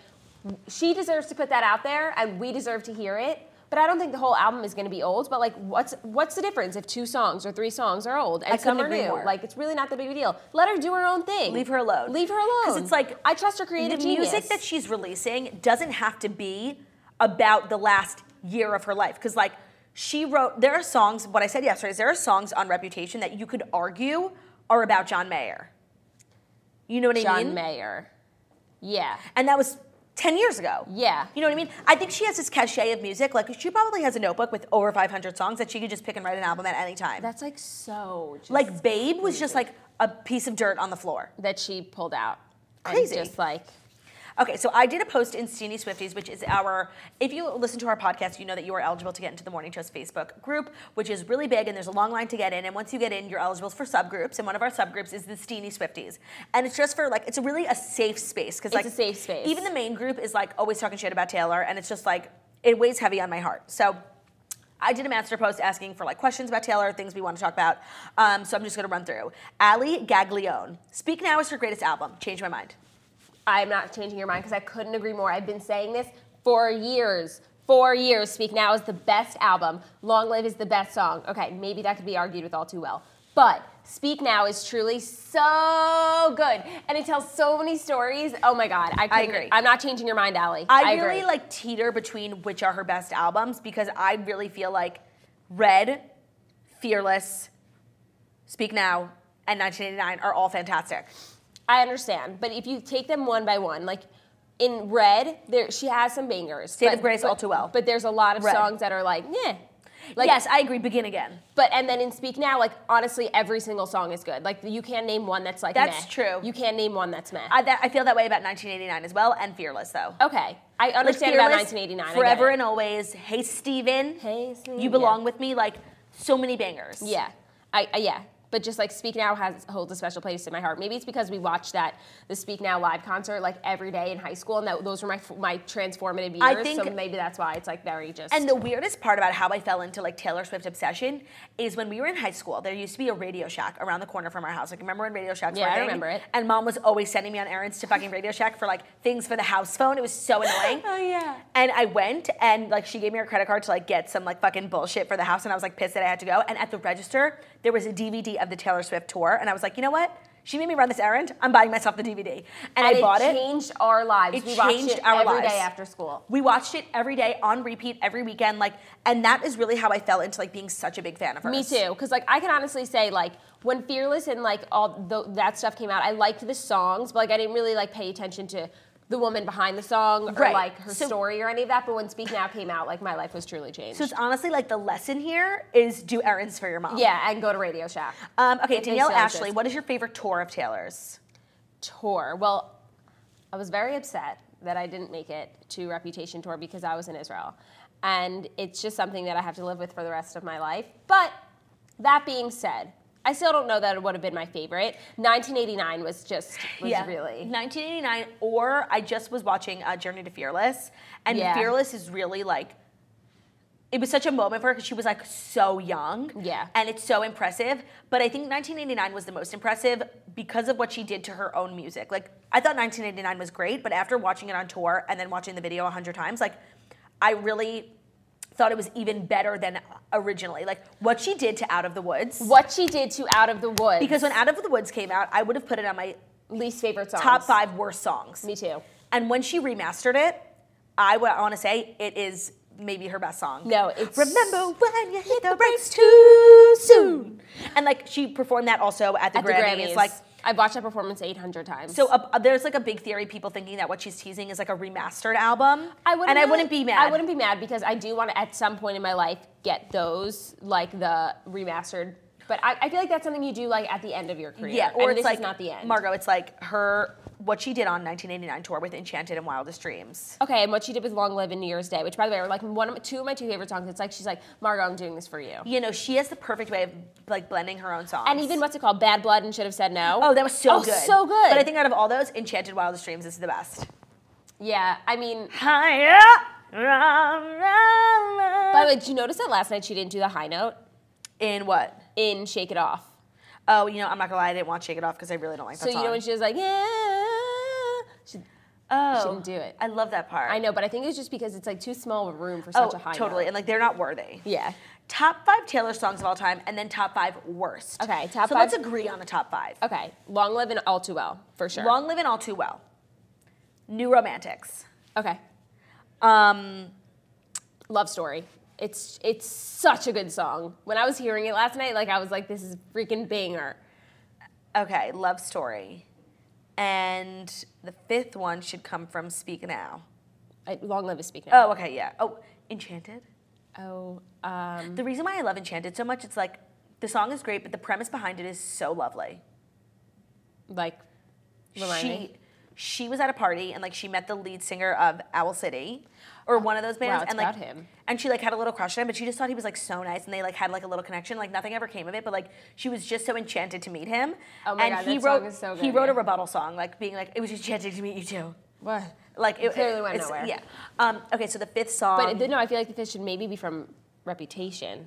she deserves to put that out there, and we deserve to hear it. But I don't think the whole album is going to be old. But like, what's what's the difference if two songs or three songs are old and I some are new? more. Like, it's really not that big deal. Let her do her own thing. Leave her alone. Leave her alone. Because it's like I trust her creative the genius. music that she's releasing doesn't have to be about the last year of her life. Because like she wrote, there are songs. What I said yesterday is there are songs on Reputation that you could argue are about John Mayer. You know what I mean? John? Mayer. Yeah. and that was 10 years ago. Yeah. You know what I mean? I think she has this cachet of music. Like, she probably has a notebook with over 500 songs that she could just pick and write an album at any time. That's like so. Just like, Babe was just like a piece of dirt on the floor. that she pulled out. And Crazy. just like Okay, so I did a post in Steenie Swifties, which is our, if you listen to our podcast, you know that you are eligible to get into the Morning Toast Facebook group, which is really big and there's a long line to get in. And once you get in, you're eligible for subgroups. And one of our subgroups is the Steenie Swifties. And it's just for like, it's a really a safe space. Because It's like, a safe space. Even the main group is like always talking shit about Taylor. And it's just like, it weighs heavy on my heart. So I did a master post asking for like questions about Taylor, things we want to talk about. Um, so I'm just gonna run through. Ali Gaglione. Speak Now is her greatest album. Change my mind. I'm not changing your mind because I couldn't agree more. I've been saying this for years. For years, Speak Now is the best album. Long Live is the best song. Okay, maybe that could be argued with All Too Well. But Speak Now is truly so good, and it tells so many stories. Oh my god, I, couldn't- agree. I'm not changing your mind, Allie. I, agree. really like teeter between which are her best albums because I really feel like Red, Fearless, Speak Now, and 1989 are all fantastic. I understand, but if you take them one by one, like in Red, there she has some bangers. State but- of Grace, but- All Too Well. But there's a lot of Red. songs that are like, yeah. Like, yes, I agree. Begin again. But and then in Speak Now, like honestly, every single song is good. Like you can't name one that's like That's meh. true. You can't name one that's meh. I, that, I feel that way about 1989 as well, and Fearless though. okay, I Like, understand about 1989. Forever and always. Hey Steven. Hey, Steven, You belong yeah. with me. Like so many bangers. Yeah, I, I yeah. But just like Speak Now has holds a special place in my heart. Maybe it's because we watched that the Speak Now live concert like every day in high school, and that those were my my transformative years. I think- so maybe that's why it's like very just. And the weirdest part about how I fell into like Taylor Swift obsession is when we were in high school, there used to be a Radio Shack around the corner from our house. Like, remember when Radio Shacks Yeah, I remember it. And mom was always sending me on errands to fucking Radio Shack for like things for the house phone. It was so annoying. Oh, yeah. And I went and like she gave me her credit card to like get some like fucking bullshit for the house, and I was like pissed that I had to go. And at the register, there was a DVD of the Taylor Swift tour, and I was like, you know what? She made me run this errand. I'm buying myself the DVD, and, I bought it. changed our lives. It we watched changed it our every lives. day after school. We watched it every day on repeat every weekend, like, and that is really how I fell into like being such a big fan of her. Me too, because like I can honestly say like when Fearless and like all th- that stuff came out, I liked the songs, but like I didn't really like pay attention to the woman behind the song or Right. like her So- story or any of that. But when Speak Now came out, like my life was truly changed. So it's honestly like the lesson here is do errands for your mom. yeah, and go to Radio Shack. Um, okay, they Danielle Ashley, what is your favorite tour of Taylor's? tour. Well, I was very upset that I didn't make it to Reputation Tour because I was in Israel. And it's just something that I have to live with for the rest of my life. But that being said, I still don't know that it would have been my favorite. 1989 was just was really 1989, or I just was watching uh, Journey to Fearless, and Yeah. Fearless is really like. It was such a moment for her because she was like so young. Yeah. And it's so impressive. But I think 1989 was the most impressive because of what she did to her own music. Like, I thought 1989 was great, but after watching it on tour and then watching the video a hundred times, like, I really thought it was even better than originally. Like, what she did to Out of the Woods. what she did to Out of the Woods. Because when Out of the Woods came out, I would have put it on my least favorite songs. top five worst songs. Me too. And when she remastered it, I want to say it is maybe her best song. No, it's Remember when you hit the brakes too soon? And like she performed that also at the at the Grammys. Grammys. Like I've watched that performance 800 times. so, uh, there's like a big theory people thinking that what she's teasing is like a remastered album. I wouldn't and I wouldn't be mad. I wouldn't be mad because I do want to, at some point in my life, get those like the remastered. But I, I feel like that's something you do like at the end of your career. Yeah, and or this it's like is not the end. Margo. It's like her what she did on 1989 tour with Enchanted and Wildest Dreams. Okay, and what she did with Long Live and New Year's Day, which by the way are like one of my, two of my two favorite songs. It's like she's like Margo, I'm doing this for you. You know, she has the perfect way of like blending her own songs. And even what's it called, Bad Blood and Should Have Said No. Oh, that was so Oh, good. so good. But I think out of all those, Enchanted Wildest Dreams is the best. yeah, I mean, Higher. by the way, did you notice that last night she didn't do the high note In what? in Shake It Off? Oh, you know, I'm not gonna lie, I didn't want to Shake It Off because I really don't like that So song. you know when she was like, yeah, she, oh, she didn't do it. I love that part. I know, but I think it's just because it's like too small of a room for Oh, such a high totally. note. And like they're not worthy. Yeah. Top five Taylor songs of all time, and then top five worst. Okay, top so five- let's agree on the top five. Okay, Long Live and All Too Well, for sure. Long Live and All Too Well. New Romantics. okay. Um, Love Story. It's it's such a good song. When I was hearing it last night, like I was like, this is freaking banger. okay, Love Story. And the fifth one should come from Speak Now. I, Long Live is speaking. Oh. Oh, okay, yeah. Oh, Enchanted. Oh, um, The reason why I love Enchanted so much, it's like the song is great, but the premise behind it is so lovely. like, remind she me. She was at a party and like she met the lead singer of Owl City or one of those bands it's and like about him. and she like had a little crush on him but she just thought he was like so nice and they like had like a little connection like nothing ever came of it but like she was just so enchanted to meet him Oh my and God, he that song wrote is so he good, wrote a rebuttal song like being like it was enchanting to meet you too What? like it Clearly went nowhere. yeah um, okay so the fifth song But no, I feel like the fish should maybe be from Reputation,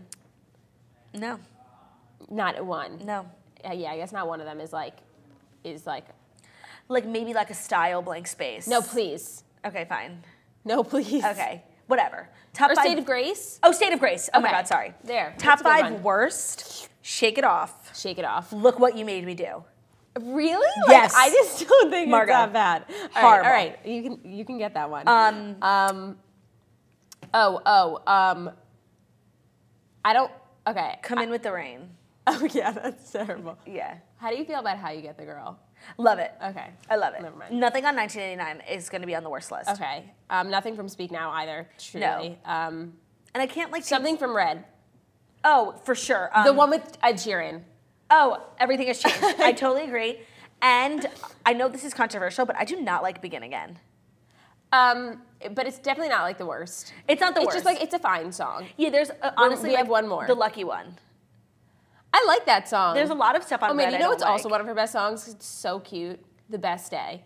no not one. no Uh, yeah, I guess not one of them is like, is like, like maybe like a style blank space no, please, okay fine no, please. okay whatever. Top Or five. State of Grace. oh, State of Grace. Oh my God, sorry. There, Top that's a good five one. worst. Shake it off. Shake it off. Look what you made me do. Really? Like, Yes. I just don't think Margo. it's that bad. All right, Horrible. all right. You can you can get that one. Um, Um. Oh oh um. I don't. Okay. come in with the rain. Oh yeah, that's terrible. Yeah. How do you feel about how you get the girl? Love it. Okay. I love it. Never mind. Nothing on 1989 is going to be on the worst list. Okay. Um, nothing from Speak Now either. Truly. No. Um, And I can't like something from Red. Oh, for sure. Um, The one with Ed Sheeran. Oh, everything has changed. I totally agree. And I know this is controversial, but I do not like Begin Again. Um, but it's definitely not like the worst. It's not the it's worst. It's just like it's a fine song. yeah, there's uh, honestly we have like, one more. The lucky one. I like that song. There's a lot of stuff on Oh man, you know don't what's also one of her best songs? It's so cute. The best day.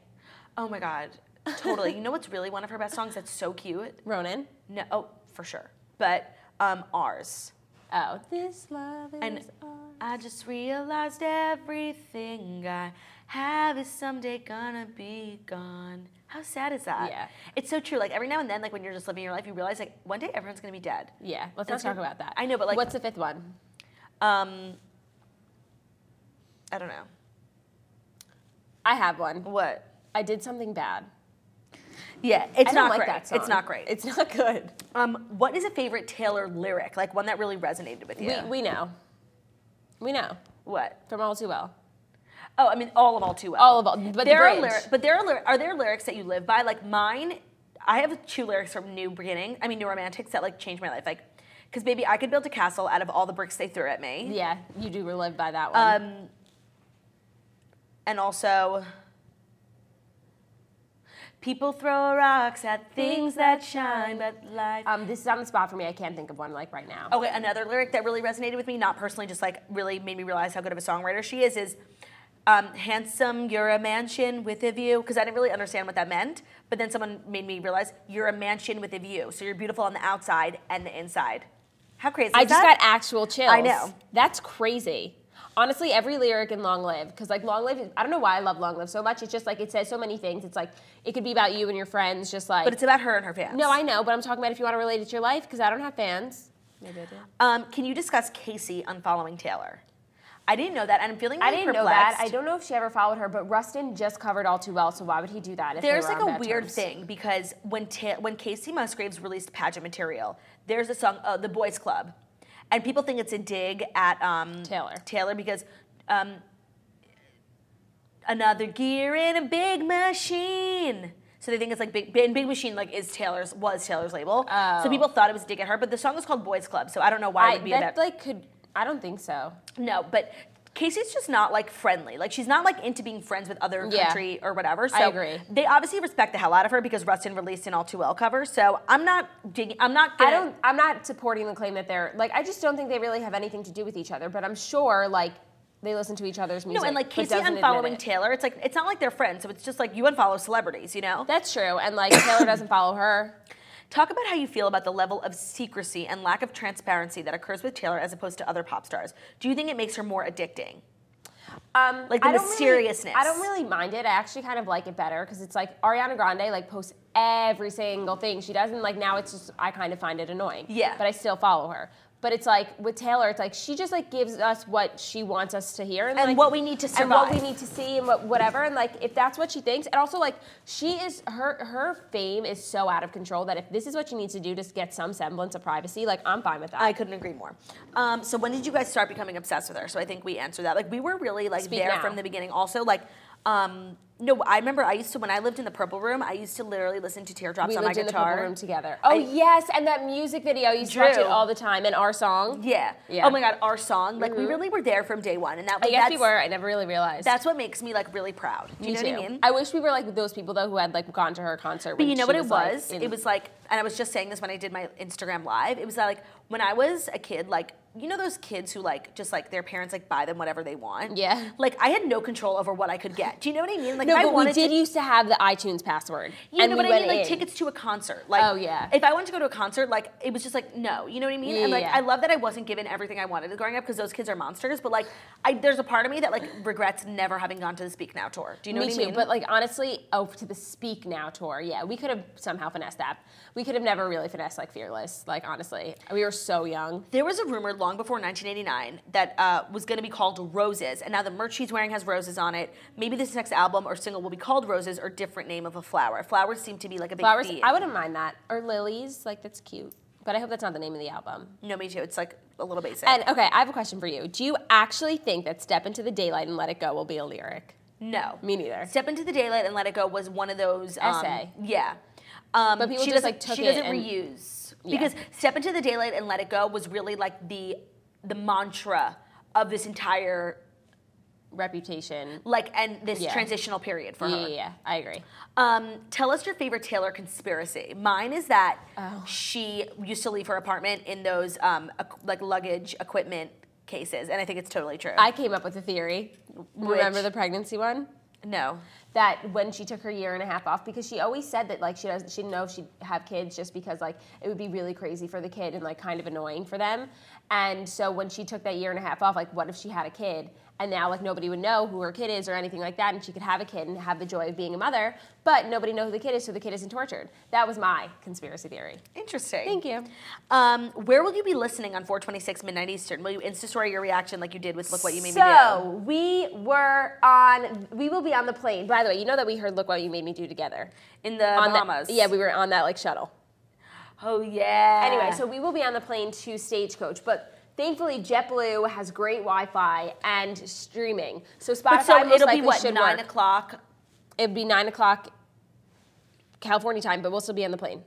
Oh my god, totally. you know what's really one of her best songs? That's so cute. Ronan. No, oh for sure. But um, ours. Oh, this love is And ours. I just realized everything I have is someday gonna be gone. How sad is that? Yeah. It's so true. Like every now and then, like when you're just living your life, you realize like one day everyone's gonna be dead. Yeah, let's not talk about that. I know, but, like- what's the fifth one? Um, I don't know. I have one. What? I did something bad. Yeah, it's I don't not like great. that song. It's not great. It's not good. um, what is a favorite Taylor lyric? Like one that really resonated with you? We, we know. We know what? from All Too Well. Oh, I mean, all of all too well. All of all, but the there are lyrics, but there are are there lyrics that you live by? Like mine, I have two lyrics from New Beginning. I mean, New Romantics that like changed my life. Like, because baby, I could build a castle out of all the bricks they threw at me. Yeah, you do live by that one. Um, and also, people throw rocks at things that shine, but life. Um, this is on the spot for me. I can't think of one like right now. Okay, another lyric that really resonated with me, not personally, just like really made me realize how good of a songwriter she is, is um, handsome, you're a mansion with a view. Because I didn't really understand what that meant, but then someone made me realize you're a mansion with a view. So you're beautiful on the outside and the inside. How crazy I just that? got actual chills. I know. That's crazy. Honestly, every lyric in Long Live, because like Long Live, I don't know why I love Long Live so much. It's just like it says so many things. It's like it could be about you and your friends, just like. but it's about her and her fans. no, I know, but I'm talking about if you want to relate it to your life, because I don't have fans. Maybe I do. Um, can you discuss Kacey unfollowing Taylor? I didn't know that, and I'm feeling I really didn't know that. I don't know if she ever followed her, but Ruston just covered all too well. So why would he do that? If they There's were like on a bad weird terms? thing because when Ta- when Kacey Musgraves released pageant material, there's a song, uh, "The Boys Club," and people think it's a dig at um, Taylor. Taylor because um, another gear in a big machine. So they think it's like big, and big machine like is Taylor's was Taylor's label. Oh. So people thought it was a dig at her, but the song is called Boys Club, so I don't know why it I, would be that about. like could. I don't think so. No, but Kacey's just not like friendly. Like she's not like into being friends with other Yeah. country or whatever. So I agree. They obviously respect the hell out of her because Ruston released an all too well cover. So I'm not digging. I'm not. Gonna, I don't. I'm not supporting the claim that they're like. I just don't think they really have anything to do with each other. But I'm sure like they listen to each other's music. No, and like Kacey unfollowing it. Taylor, it's like it's not like they're friends. So it's just like you unfollow celebrities, you know. That's true. And like Taylor doesn't follow her. Talk about how you feel about the level of secrecy and lack of transparency that occurs with Taylor as opposed to other pop stars. Do you think it makes her more addicting? Um, Like the I don't really- mysteriousness. I don't really mind it. I actually kind of like it better because it's like Ariana Grande like posts every single thing she does, and like now it's just I kind of find it annoying. Yeah. But I still follow her. But it's like with Taylor, it's like she just like gives us what she wants us to hear And like, what we need to survive. and what we need to see and what, whatever. And like if that's what she thinks, and also like she is her her fame is so out of control that if this is what she needs to do to get some semblance of privacy, like I'm fine with that. I couldn't agree more. Um, so when did you guys start becoming obsessed with her? So I think we answered that. Like we were really like Speak there now. from the beginning. Also, like um, no, I remember I used to when I lived in the Purple Room. I used to literally listen to Teardrops we on my lived in the purple room together. Oh yes, and that music video you used to watch it all the time, and our song. Yeah. Yeah. Oh my God, our song. Like we mm-hmm. really were there from day one, and that I guess we were. I never really realized. That's what makes me like really proud. Do you Me know too. what I mean? I wish we were like those people though who had like gone to her concert. But when you know what it was? in- it was like, and I was just saying this when I did my Instagram live. It was like when I was a kid, like you know those kids who like just like their parents like buy them whatever they want. Yeah. Like I had no control over what I could get. Do you know what I mean? Like Like No, if I but we did to, used to have the iTunes password. Yeah, and no, we I mean like in. tickets to a concert. Like, Oh, yeah. If I wanted to go to a concert, like it was just like no, you know what I mean? Yeah, and like yeah. I love that I wasn't given everything I wanted growing up because those kids are monsters. But like, I there's a part of me that like regrets never having gone to the Speak Now tour. Do you know Me what I mean? Too, but like honestly, oh, to the Speak Now tour, yeah, we could have somehow finessed that. We could have never really finessed like Fearless. Like honestly, we were so young. There was a rumor long before 1989 that uh, was going to be called Roses, and now the merch she's wearing has roses on it. Maybe this next album or single will be called Roses or different name of a flower. Flowers seem to be like a big Flowers, theme. I wouldn't mind that. Or lilies, like that's cute. But I hope that's not the name of the album. No, me too. It's like a little basic. And okay, I have a question for you. Do you actually think that "Step into the Daylight and Let It Go" will be a lyric? no, Me neither. Step into the daylight and let it go was one of those um, Essay. Yeah. Um, But people she just, like, took she it doesn't and- reuse Yeah. because step into the daylight and let it go was really like the the mantra of this entire Reputation. like and this Yeah. transitional period for Yeah, her. yeah, yeah, I agree. Um, tell us your favorite Taylor conspiracy. Mine is that Oh. she used to leave her apartment in those um, like luggage equipment cases, and I think it's totally true. I came up with a theory. Remember the pregnancy one? no. that when she took her year and a half off because she always said that like she doesn't she didn't know if she'd have kids just because like it would be really crazy for the kid and like kind of annoying for them and so when she took that year and a half off like what if she had a kid and now like nobody would know who her kid is or anything like that and she could have a kid and have the joy of being a mother but nobody know who the kid is so the kid isn't tortured that was my conspiracy theory Interesting. thank you Um, where will you be listening on 426 midnight Eastern? Will you Insta story your reaction like you did with Look What You Made Me Do? so we were on we will be on the plane by the way you know that we heard look what you made me do together In the on Bahamas. that yeah we were on that like shuttle Oh yeah. Anyway, so we will be on the plane to Stagecoach, but thankfully JetBlue has great Wi-Fi and streaming. So Spotify so most it'll likely be what should nine work. o'clock. It'd be nine o'clock California time, but we'll still be on the plane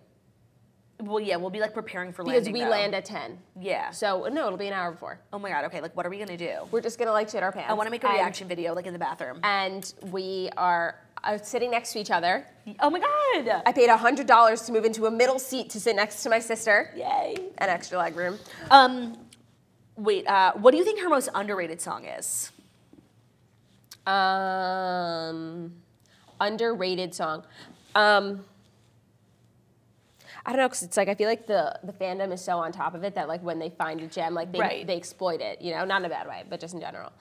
Well, yeah, we'll be like preparing for landing. because we though. land at ten. Yeah. So no, it'll be an hour before. Oh my god. Okay. Like, what are we gonna do? We're just gonna like shit our pants. I want to make a and- reaction video, like in the bathroom. and we are uh, sitting next to each other. Oh my god. I paid hundred dollars to move into a middle seat to sit next to my sister. Yay. An extra leg room. Um, wait. Uh, what do you think her most underrated song is? Um, underrated song. Um, I don't know because it's like I feel like the the fandom is so on top of it that like when they find a gem, like they Right. they exploit it. You know, not in a bad way, but just in general.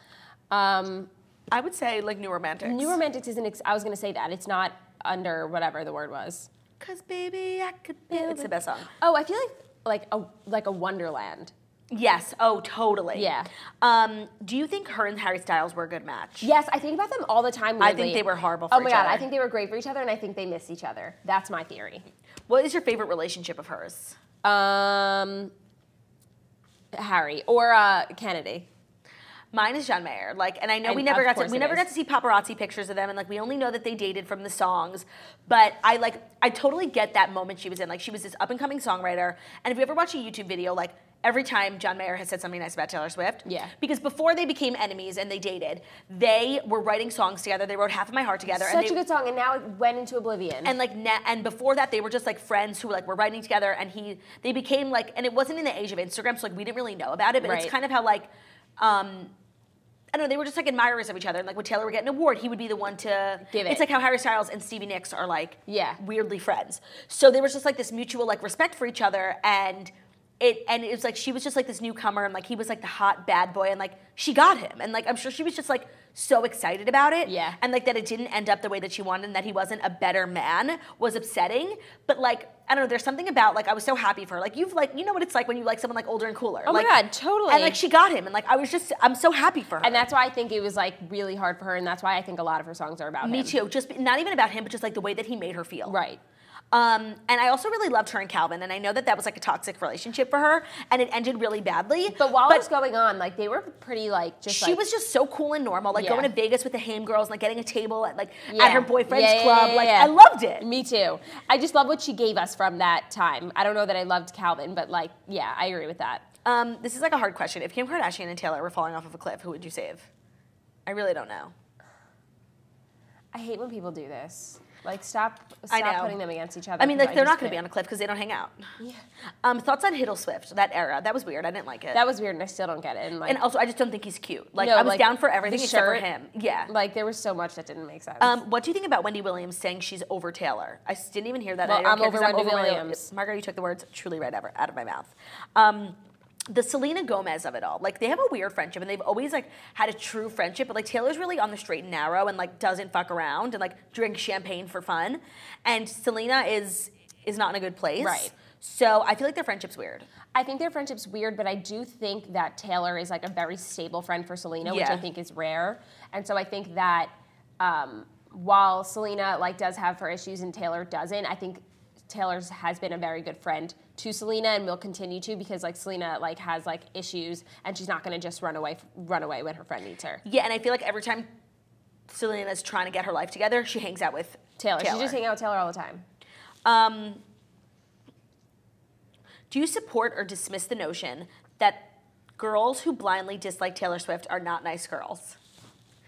Um, I would say like New Romantics. New Romantics isn't. Ex- I was gonna say that it's not under whatever the word was. Cause baby, I could. build. It's the best song. Oh, I feel like like a like a Wonderland. Yes. Oh, totally. Yeah. Um, do you think her and Harry Styles were a good match? Yes, I think about them all the time. I think they were horrible oh my god, other. I think they were great for each other, and I think they miss each other. That's my theory. What is your favorite relationship of hers? Um, Harry or uh, Kennedy. Mine is John Mayer. Like, and I know And we never got to we never is. got to see paparazzi pictures of them, and like we only know that they dated from the songs. But I like I totally get that moment she was in. Like she was this up and coming songwriter, and if you ever watch a YouTube video, like every time John Mayer has said something nice about Taylor Swift, Yeah. because before they became enemies and they dated, they were writing songs together. They wrote Half of My Heart together, and Such they, a good song, and now it went into oblivion. and like and before that they were just like friends who like were writing together and he they became like and it wasn't in the age of instagram so like we didn't really know about it but it's kind of how like um I don't know. They were just like admirers of each other, and like when Taylor would get an award, he would be the one to Give it. It's like how Harry Styles and Stevie Nicks are like Yeah. weirdly friends. So there was just like this mutual like respect for each other, and it and it was like she was just like this newcomer, and like he was like the hot bad boy, and like she got him, and like I'm sure she was just like so excited about it, Yeah. and like that it didn't end up the way that she wanted and that he wasn't a better man was upsetting. But like, I don't know, there's something about like I was so happy for her. Like you've like you know what it's like when you like someone like older and cooler. Oh my God, totally. And like she got him and like I was just I'm so happy for her. And that's why I think it was like really hard for her, and that's why I think a lot of her songs are about me him. too. Just not even about him, but just like the way that he made her feel. Right. Um, and I also really loved her and Calvin, and I know that that was like a toxic relationship for her, and it ended really badly. But while it was going on, like they were pretty like just she like, was just so cool and normal, like Yeah. going to Vegas with the Haim girls, and like getting a table at like Yeah. at her boyfriend's Yeah, club. like. I loved it. Me too. I just love what she gave us from that time. I don't know that I loved Calvin, but like, yeah, I agree with that. Um, this is like a hard question. If Kim Kardashian and Taylor were falling off of a cliff, who would you save? I really don't know. I hate when people do this. Like stop, I stop putting them against each other. I mean, like they're not going to be on a cliff because they don't hang out. Um, thoughts on Hiddle Swift? That era, that was weird. I didn't like it. That was weird, and I still don't get it. And like, and also, I just don't think he's cute. Like no, I was like, down for everything except for him. Yeah. Like there was so much that didn't make sense. Um, what do you think about Wendy Williams saying she's over Taylor? I didn't even hear that. Well, I don't I'm care 'cause over Wendy Williams. Margaret, you took the words truly right ever out of my mouth. Um, the Selena Gomez of it all, like they have a weird friendship, and they've always like had a true friendship. But like Taylor's really on the straight and narrow, and like doesn't fuck around and like drink champagne for fun, and Selena is is not in a good place. Right. So I feel like their friendship's weird. I think their friendship's weird, but I do think that Taylor is like a very stable friend for Selena, which I think is rare. And so I think that um, while Selena like does have her issues and Taylor doesn't, I think Taylor's has been a very good friend to Selena and will continue to because like Selena like has like issues and she's not going to just run away run away when her friend needs her. Yeah, and I feel like every time Selena's trying to get her life together, she hangs out with Taylor, Taylor. she's just hanging out with Taylor all the time. Um, do you support or dismiss the notion that girls who blindly dislike Taylor Swift are not nice girls?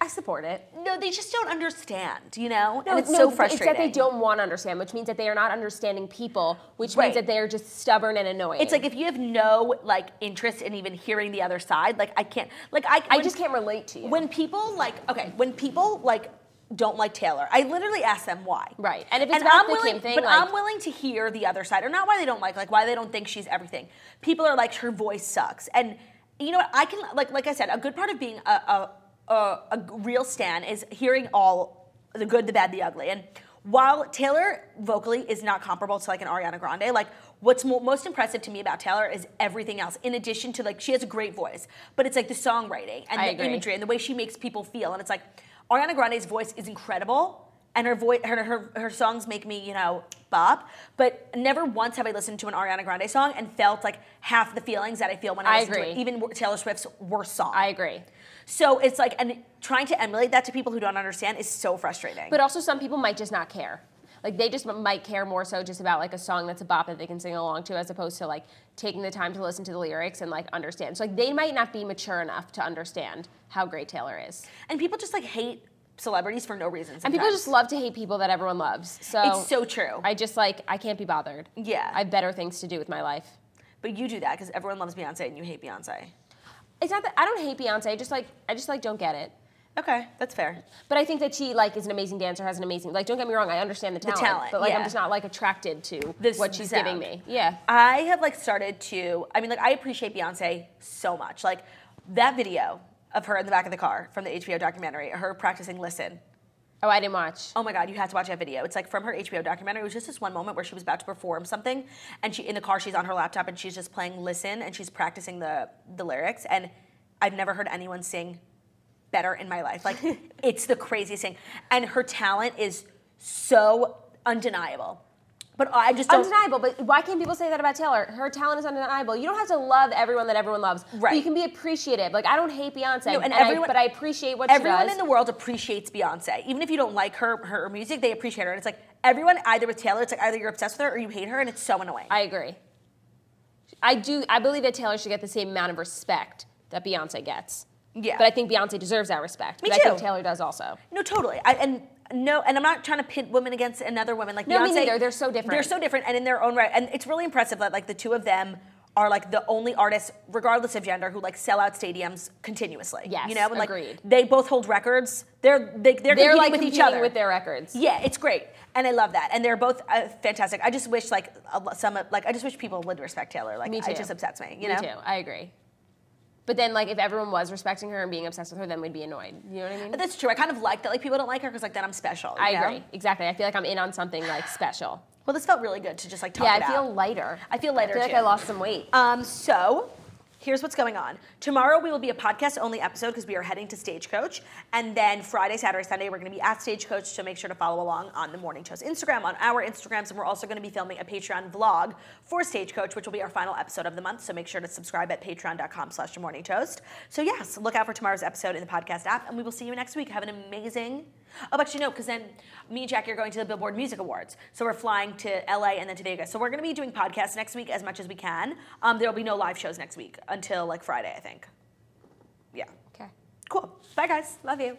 I support it. No, they just don't understand, you know? No, and it's no, so frustrating. It's that they don't want to understand, which means that they are not understanding people, which Right. means that they are just stubborn and annoying. It's like if you have no like interest in even hearing the other side, like I can't, like I, I when- just can't relate to you. When people like, okay, when people like don't like Taylor, I literally ask them why. Right. And if it's and about I'm the willing, Kim thing, but like- I'm willing to hear the other side, or not why they don't like, like why they don't think she's everything. People are like, her voice sucks, and you know what? I can like, like I said, a good part of being a a, Uh, a, a real stan is hearing all the good, the bad, the ugly, and. While Taylor vocally is not comparable to like an Ariana Grande, like what's mo- most impressive to me about Taylor is everything else. In addition to like she has a great voice, but it's like the songwriting and I the agree. imagery and the way she makes people feel. And it's like Ariana Grande's voice is incredible, and her voice, her, her her songs make me you know bop. But never once have I listened to an Ariana Grande song and felt like half the feelings that I feel when I, I listen to agree. it, even Taylor Swift's worst song. I agree. so it's like and trying to emulate that to people who don't understand is so frustrating. But also, some people might just not care. Like they just might care more so just about like a song that's a bop that they can sing along to, as opposed to like taking the time to listen to the lyrics and like understand. So like they might not be mature enough to understand how great Taylor is. and people just like hate celebrities for no reason. And people just love to hate people that everyone loves. So It's so true. I just like I can't be bothered. Yeah. I have better things to do with my life. but you do that because everyone loves Beyonce and you hate Beyonce. It's not that I don't hate Beyonce. I just like I just like don't get it. Okay, that's fair. But I think that she like is an amazing dancer, has an amazing like. Don't get me wrong, I understand the talent, talent, but like yeah. I'm just not like attracted to This- what she's giving me. Yeah, I have like started to. I mean, like I appreciate Beyonce so much. Like that video of her in the back of the car from the HBO documentary, her practicing "Listen." Oh, I didn't watch. Oh my God, you have to watch that video. It's like from her HBO documentary. It was just this one moment where she was about to perform something, and she in the car she's on her laptop and she's just playing "Listen" and she's practicing the the lyrics. And I've never heard anyone sing better in my life. Like it's the craziest thing, and her talent is so undeniable. But I just don't. Undeniable, but why can't people say that about Taylor? Her talent is undeniable. You don't have to love everyone that everyone loves. Right. you can be appreciative. Like I don't hate Beyonce, No, and and I- but I appreciate what Everyone she does. Everyone in the world appreciates Beyonce. Even if you don't like her her music, they appreciate her. And it's like everyone either with Taylor, it's like either you're obsessed with her or you hate her, and it's so annoying. I agree. I do. I believe that Taylor should get the same amount of respect that Beyonce gets. Yeah. But I think Beyonce deserves that respect. Me but I think too. Taylor does also. no, totally. I, and no, and I'm not trying to pit women against another woman. Like No, Beyonce, me neither. They're so different. They're so different, and in their own right. And it's really impressive that like the two of them are like the only artists, regardless of gender, who like sell out stadiums continuously. Yes, you know, and like agreed. they both hold records. They're they, they're, They're like with each other with their records. Yeah, it's great, and I love that. And they're both uh, fantastic. I just wish like a some like I just wish people would respect Taylor. Like Me it just upsets me. You Me know. too. I agree. But then, like, if everyone was respecting her and being obsessed with her, then we'd be annoyed. You know what I mean? But that's true. I kind of like that. Like people don't like her because like then I'm special. I know? agree. Exactly. I feel like I'm in on something like special. Well, this felt really good to just like talk Yeah, it I feel out. lighter. I feel lighter, I feel like too. I lost some weight. Um, so here's what's going on. Tomorrow we will be a podcast only episode because we are heading to Stagecoach. And then Friday, Saturday, Sunday, we're going to be at Stagecoach. So make sure to follow along on the Morning Show's Instagram, on our Instagrams. And we're also going to be filming a Patreon vlog for Stagecoach, which will be our final episode of the month. So make sure to subscribe at patreon.com slash morning toast. So yes, look out for tomorrow's episode in the podcast app. And we will see you next week. Have an amazing. Oh, but you no, because then me and Jackie are going to the Billboard Music Awards. So we're flying to LA and then to Vegas. So we're going to be doing podcasts next week as much as we can. Um, there will be no live shows next week until like Friday, I think. Yeah. Okay. Cool. Bye, guys. Love you.